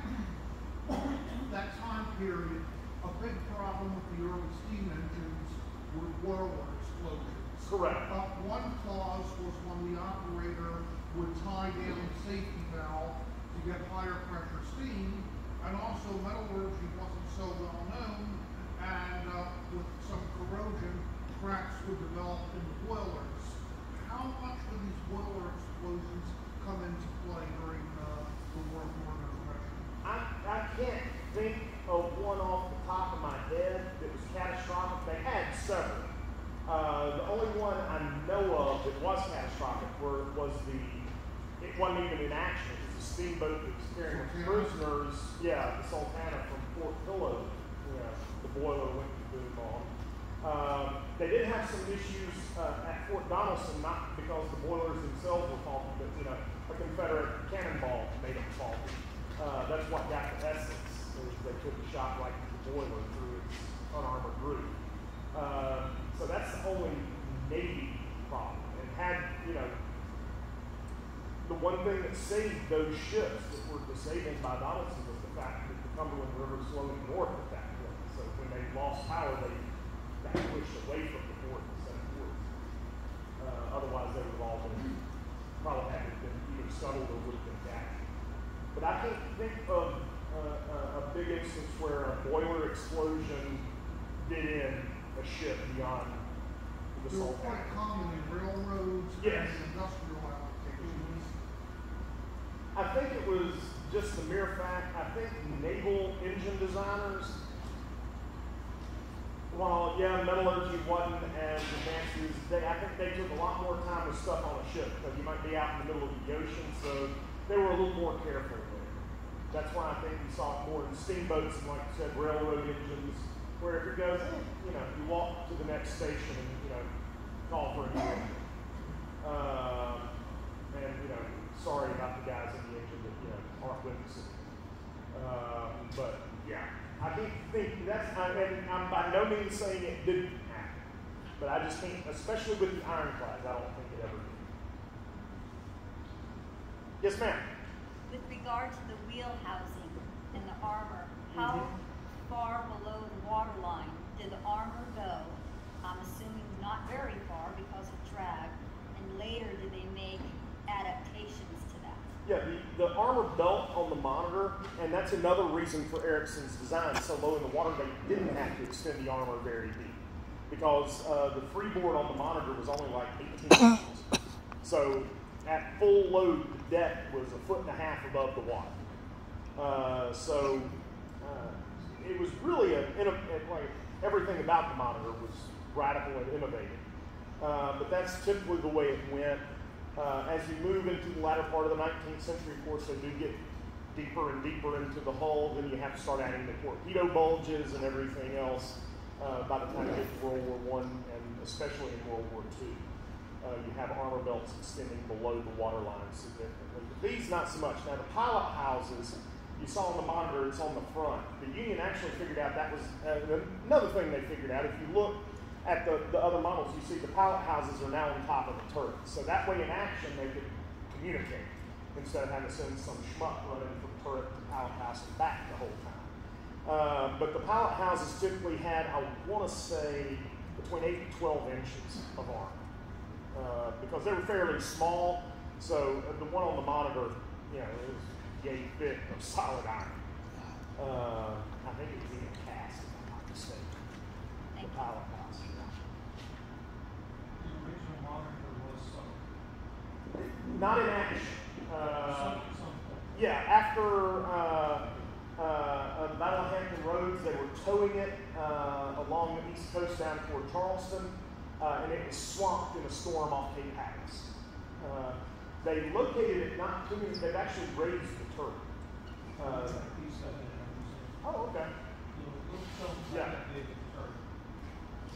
[coughs] that time period, a big problem with the early steam engines were boiler explosions. Correct. Uh, one clause was when the operator would tie down the safety valve to get higher pressure steam, and also metallurgy wasn't so well known, and uh, with some corrosion, cracks would develop boilers. How much do these boiler explosions come into play during uh, the World War Depression? I, I can't think of one off the top of my head that was catastrophic. They had several. Uh, the only one I know of that was catastrophic were, was the, it wasn't even in action. It was a steamboat that was carrying prisoners. Yeah, the Sultana from Fort Pillow. Yeah, the boiler went to boom on. Um, they did have some issues uh, at Fort Donelson, not because the boilers themselves were faulty, but you know, a Confederate cannonball made them faulty. Uh, that's what got the Essex. Is they took a shot right to the boiler through its unarmored roof. Uh, so that's the only Navy problem. And had, you know, the one thing that saved those ships that were disabled by Donelson was the fact that the Cumberland River slowed north at that point. So when they lost power, they got pushed away from the port instead of towards. Uh, otherwise, they would have all been probably had been either scuttled or would have been captured. But I can't think of uh, a, big instance where a boiler explosion did in a ship beyond the They were salt. quite common in railroads Yes. and industrial applications. I think it was just the mere fact, I think naval engine designers, while, yeah, metallurgy wasn't as advanced as they, I think they took a lot more time with stuff on a ship because you might be out in the middle of the ocean, so they were a little more careful there. That's why I think you saw more in steamboats and, like you said, railroad engines, where if it goes, eh, you know, you walk to the next station and, you know, call for a new engine. Um, and, you know, sorry about the guys in the engine that, you know, aren't witnessing. Um, but, yeah, I think, think that's, I, and I'm by no means saying it didn't happen. But I just think, especially with the ironclads, I don't think it ever did. Yes, ma'am. With regard to the wheel housing and the armor, how Mhm. far below the water line did the armor go? I'm assuming not very far because of drag. And later, did they make adaptations to that? Yeah, the, the armor belt on the monitor, and that's another reason for Ericsson's design so low in the water, they didn't have to extend the armor very deep. Because uh, the freeboard on the monitor was only like 18 [coughs] inches. So at full load, the deck was a foot and a half above the water. Uh, so uh, it was really a, it- like everything about the monitor was radical and innovative. Uh, but that's typically the way it went. Uh, as you move into the latter part of the 19th century, of course, they do get deeper and deeper into the hull. Then you have to start adding the torpedo bulges and everything else. Uh, by the time you get to World War I and especially in World War II. uh, you have armor belts extending below the waterline significantly. But these, not so much. Now, the pilot houses, you saw on the monitor, it's on the front. The Union actually figured out that was uh, another thing they figured out. If you look at the, the other models, you see the pilot houses are now on top of the turret. So that way, in action, they could communicate instead of having to send some schmuck running from turret to pilot house and back the whole time. Uh, but the pilot houses typically had, I want to say, between 8 and 12 inches of armor uh, because they were fairly small. So uh, the one on the monitor, you know, it was yay thick of solid iron. Uh, I think it was even cast, if I'm not mistaken. The pilot house. The original monitor was some, Not in action. Uh, Yeah, after uh, uh, uh, Battle of Hampton Roads, they were towing it uh, along the east coast down toward Charleston, uh, and it was swamped in a storm off Cape Hatteras. They located it not too many, they've actually raised the turret. Oh, okay. Yeah.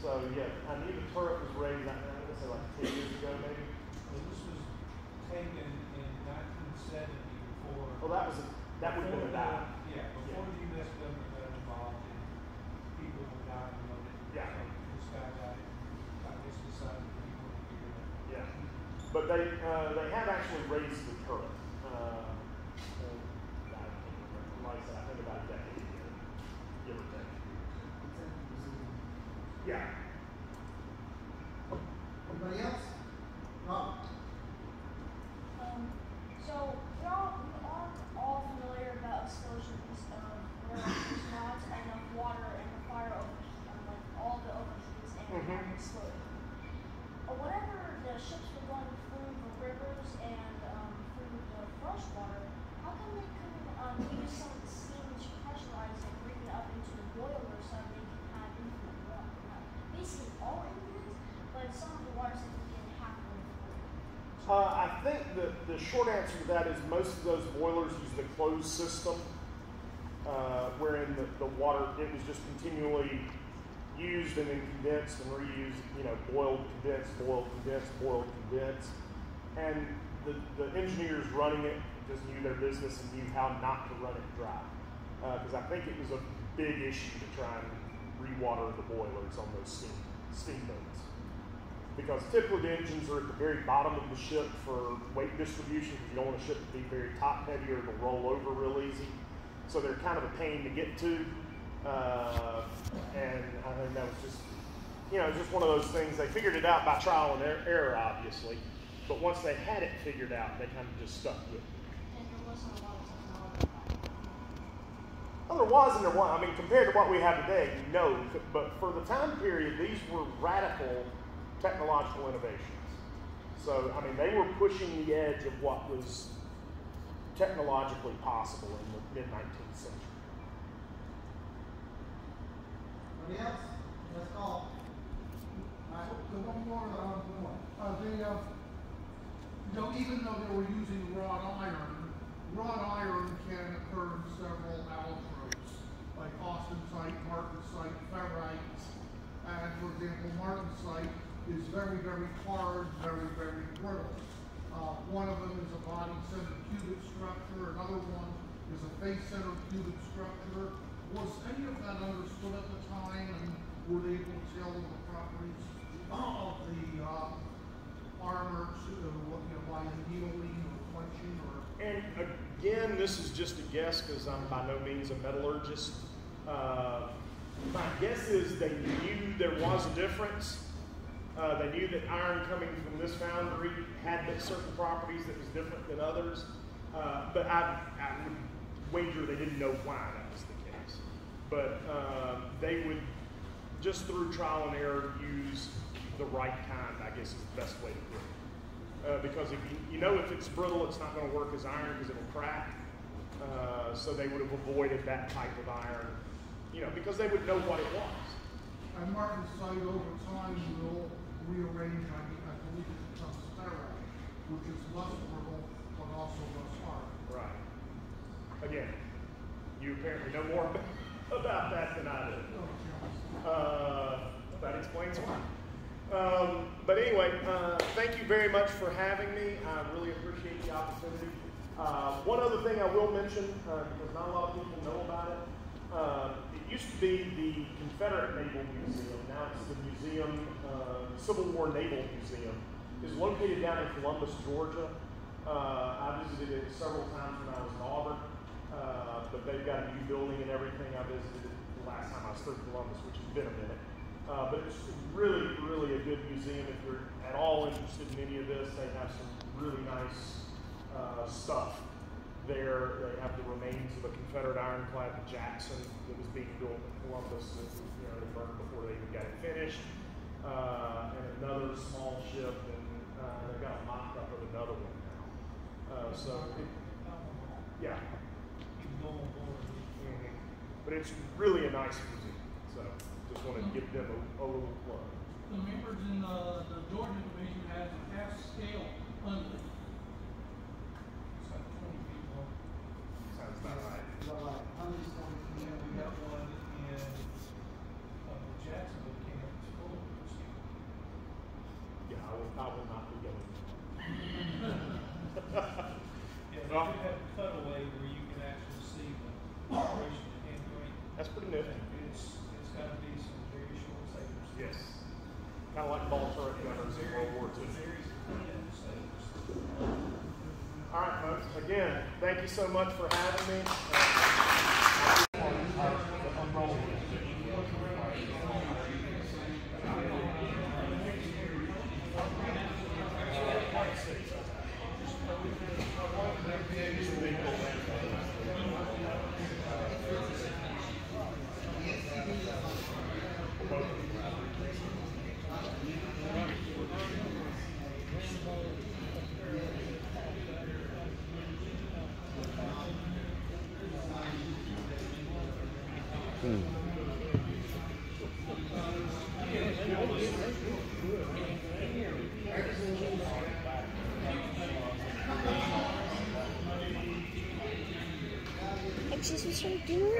So yeah, I knew the turret was raised. I say like ten years ago, maybe. Well, taken in nineteen seventy before. Well, that was a, that would have been a before dive. the- Yeah, before the US government got involved and people were diving on it. Yeah. So This guy got it, I guess decided that he wanted to get it. Yeah, but they uh, they have actually raised the turret. Uh, and I can't remember. Like I said, I think about a decade ago, give or take. Yeah. Anybody else? Rob? Um, so we're all, we are all familiar about explosions of where there's not enough water and the fire overheat, um, like all the overheats and Mhm. mm explode. Uh, whenever the ships were going through the rivers and um, through the fresh water, how come they couldn't um, use some of the steam to pressurize and bring it up into the boiler so they can have infinite water? Not basically all infinite, but some of the water said we get half of it. Uh, I think the, the short answer to that is most of those boilers use the closed system, uh, wherein the, the water, it was just continually used and then condensed and reused, you know, boiled, condensed, boiled, condensed, boiled, condensed. And the, the engineers running it just knew their business and knew how not to run it dry. Because I think it was a big issue to try and rewater the boilers on those steam, steamboats because typically the engines are at the very bottom of the ship for weight distribution because you don't want a ship to be very top heavy or it'll roll over real easy. So they're kind of a pain to get to. Uh, and I think that was just, you know, just one of those things. They figured it out by trial and er- error, obviously. But once they had it figured out, they kind of just stuck with it. And there wasn't a lot of technology back. Well, there was and there was. I mean, compared to what we have today, no. But for the time period, these were radical technological innovations. So, I mean, they were pushing the edge of what was technologically possible in the mid 19th century. Anybody else? Let's call. One more, um, uh, uh, even though they were using wrought iron, wrought iron can occur in several allotropes, like austenite, martensite, ferrite. And for example, martensite is very, very hard, very, very brittle. Uh, one of them is a body-centered cubic structure, another one is a face-centered cubic structure. Was any of that understood at the time, and were they able to tell the properties of the, uh, armor to, uh, you know, by annealing or quenching or? And again, this is just a guess because I'm by no means a metallurgist. Uh, my guess is they knew there was a difference. Uh, they knew that iron coming from this foundry had certain properties that was different than others. Uh, but I, I would wager they didn't know why that was the case. But uh, they would, just through trial and error, use the right kind, I guess is the best way to put it. Uh, because if you, you know if it's brittle, it's not going to work as iron because it'll crack. Uh, so they would have avoided that type of iron, you know, because they would know what it was. And martensite over time will rearrange, I mean, I believe it becomes which is less brittle, but also less hard. Right. Again, you apparently know more [laughs] about that than I do. Uh, that explains why. Um, but anyway, uh, thank you very much for having me. I really appreciate the opportunity. Uh, one other thing I will mention, uh, because not a lot of people know about it, uh, it used to be the Confederate Naval Museum. Now it's the Museum, uh, Civil War Naval Museum. is located down in Columbus, Georgia. Uh, I visited it several times when I was in Auburn, uh, but they've got a new building and everything. I visited it the last time I was through Columbus, which has been a minute. Uh, but it's really, really a good museum. If you're at all interested in any of this, they have some really nice uh, stuff there. They have the remains of a Confederate ironclad, the Jackson, that was being built in Columbus. That, you know, they burned before they even got it finished uh, and another small ship, and uh, they've got a mock-up of another one now. Uh, so, it, yeah. Mm-hmm. But it's really a nice museum, so just want to give them a, a little plug. The members in the, the Georgia division has a half-scale under. Sounds about right. About like 120 I will not be going. yeah, so you have a cutaway where you can actually see the operation of hand green. That's pretty new. It's, it's got to be some very short savers. Yes. Kind of like ball turret gunners in World War II. All right, folks. Again, thank you so much for having me.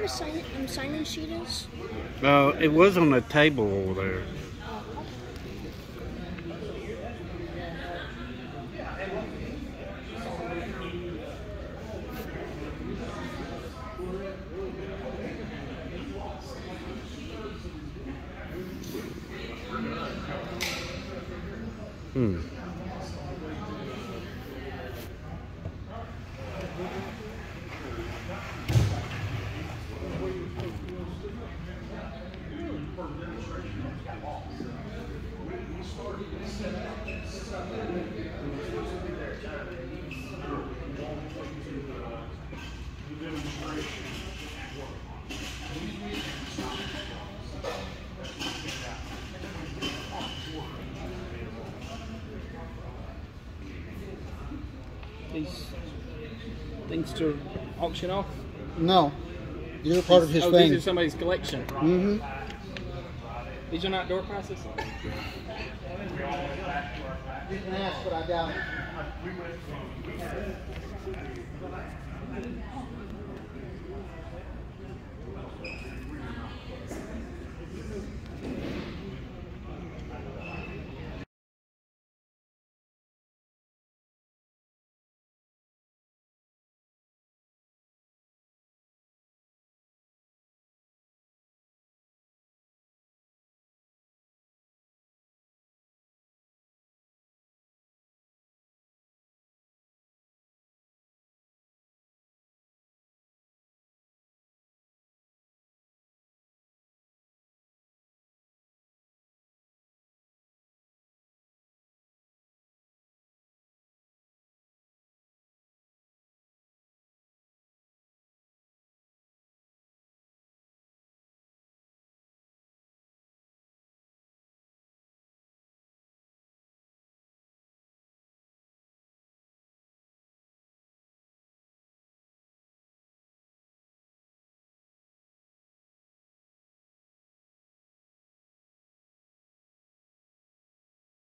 Where sign um, sign-in sheet is? Uh, it was on the table over there. Hmm. These things to auction off. No, you're part of his oh, thing. these are somebody's collection. Mm-hmm. These are not door [laughs] Didn't ask, but I doubt it.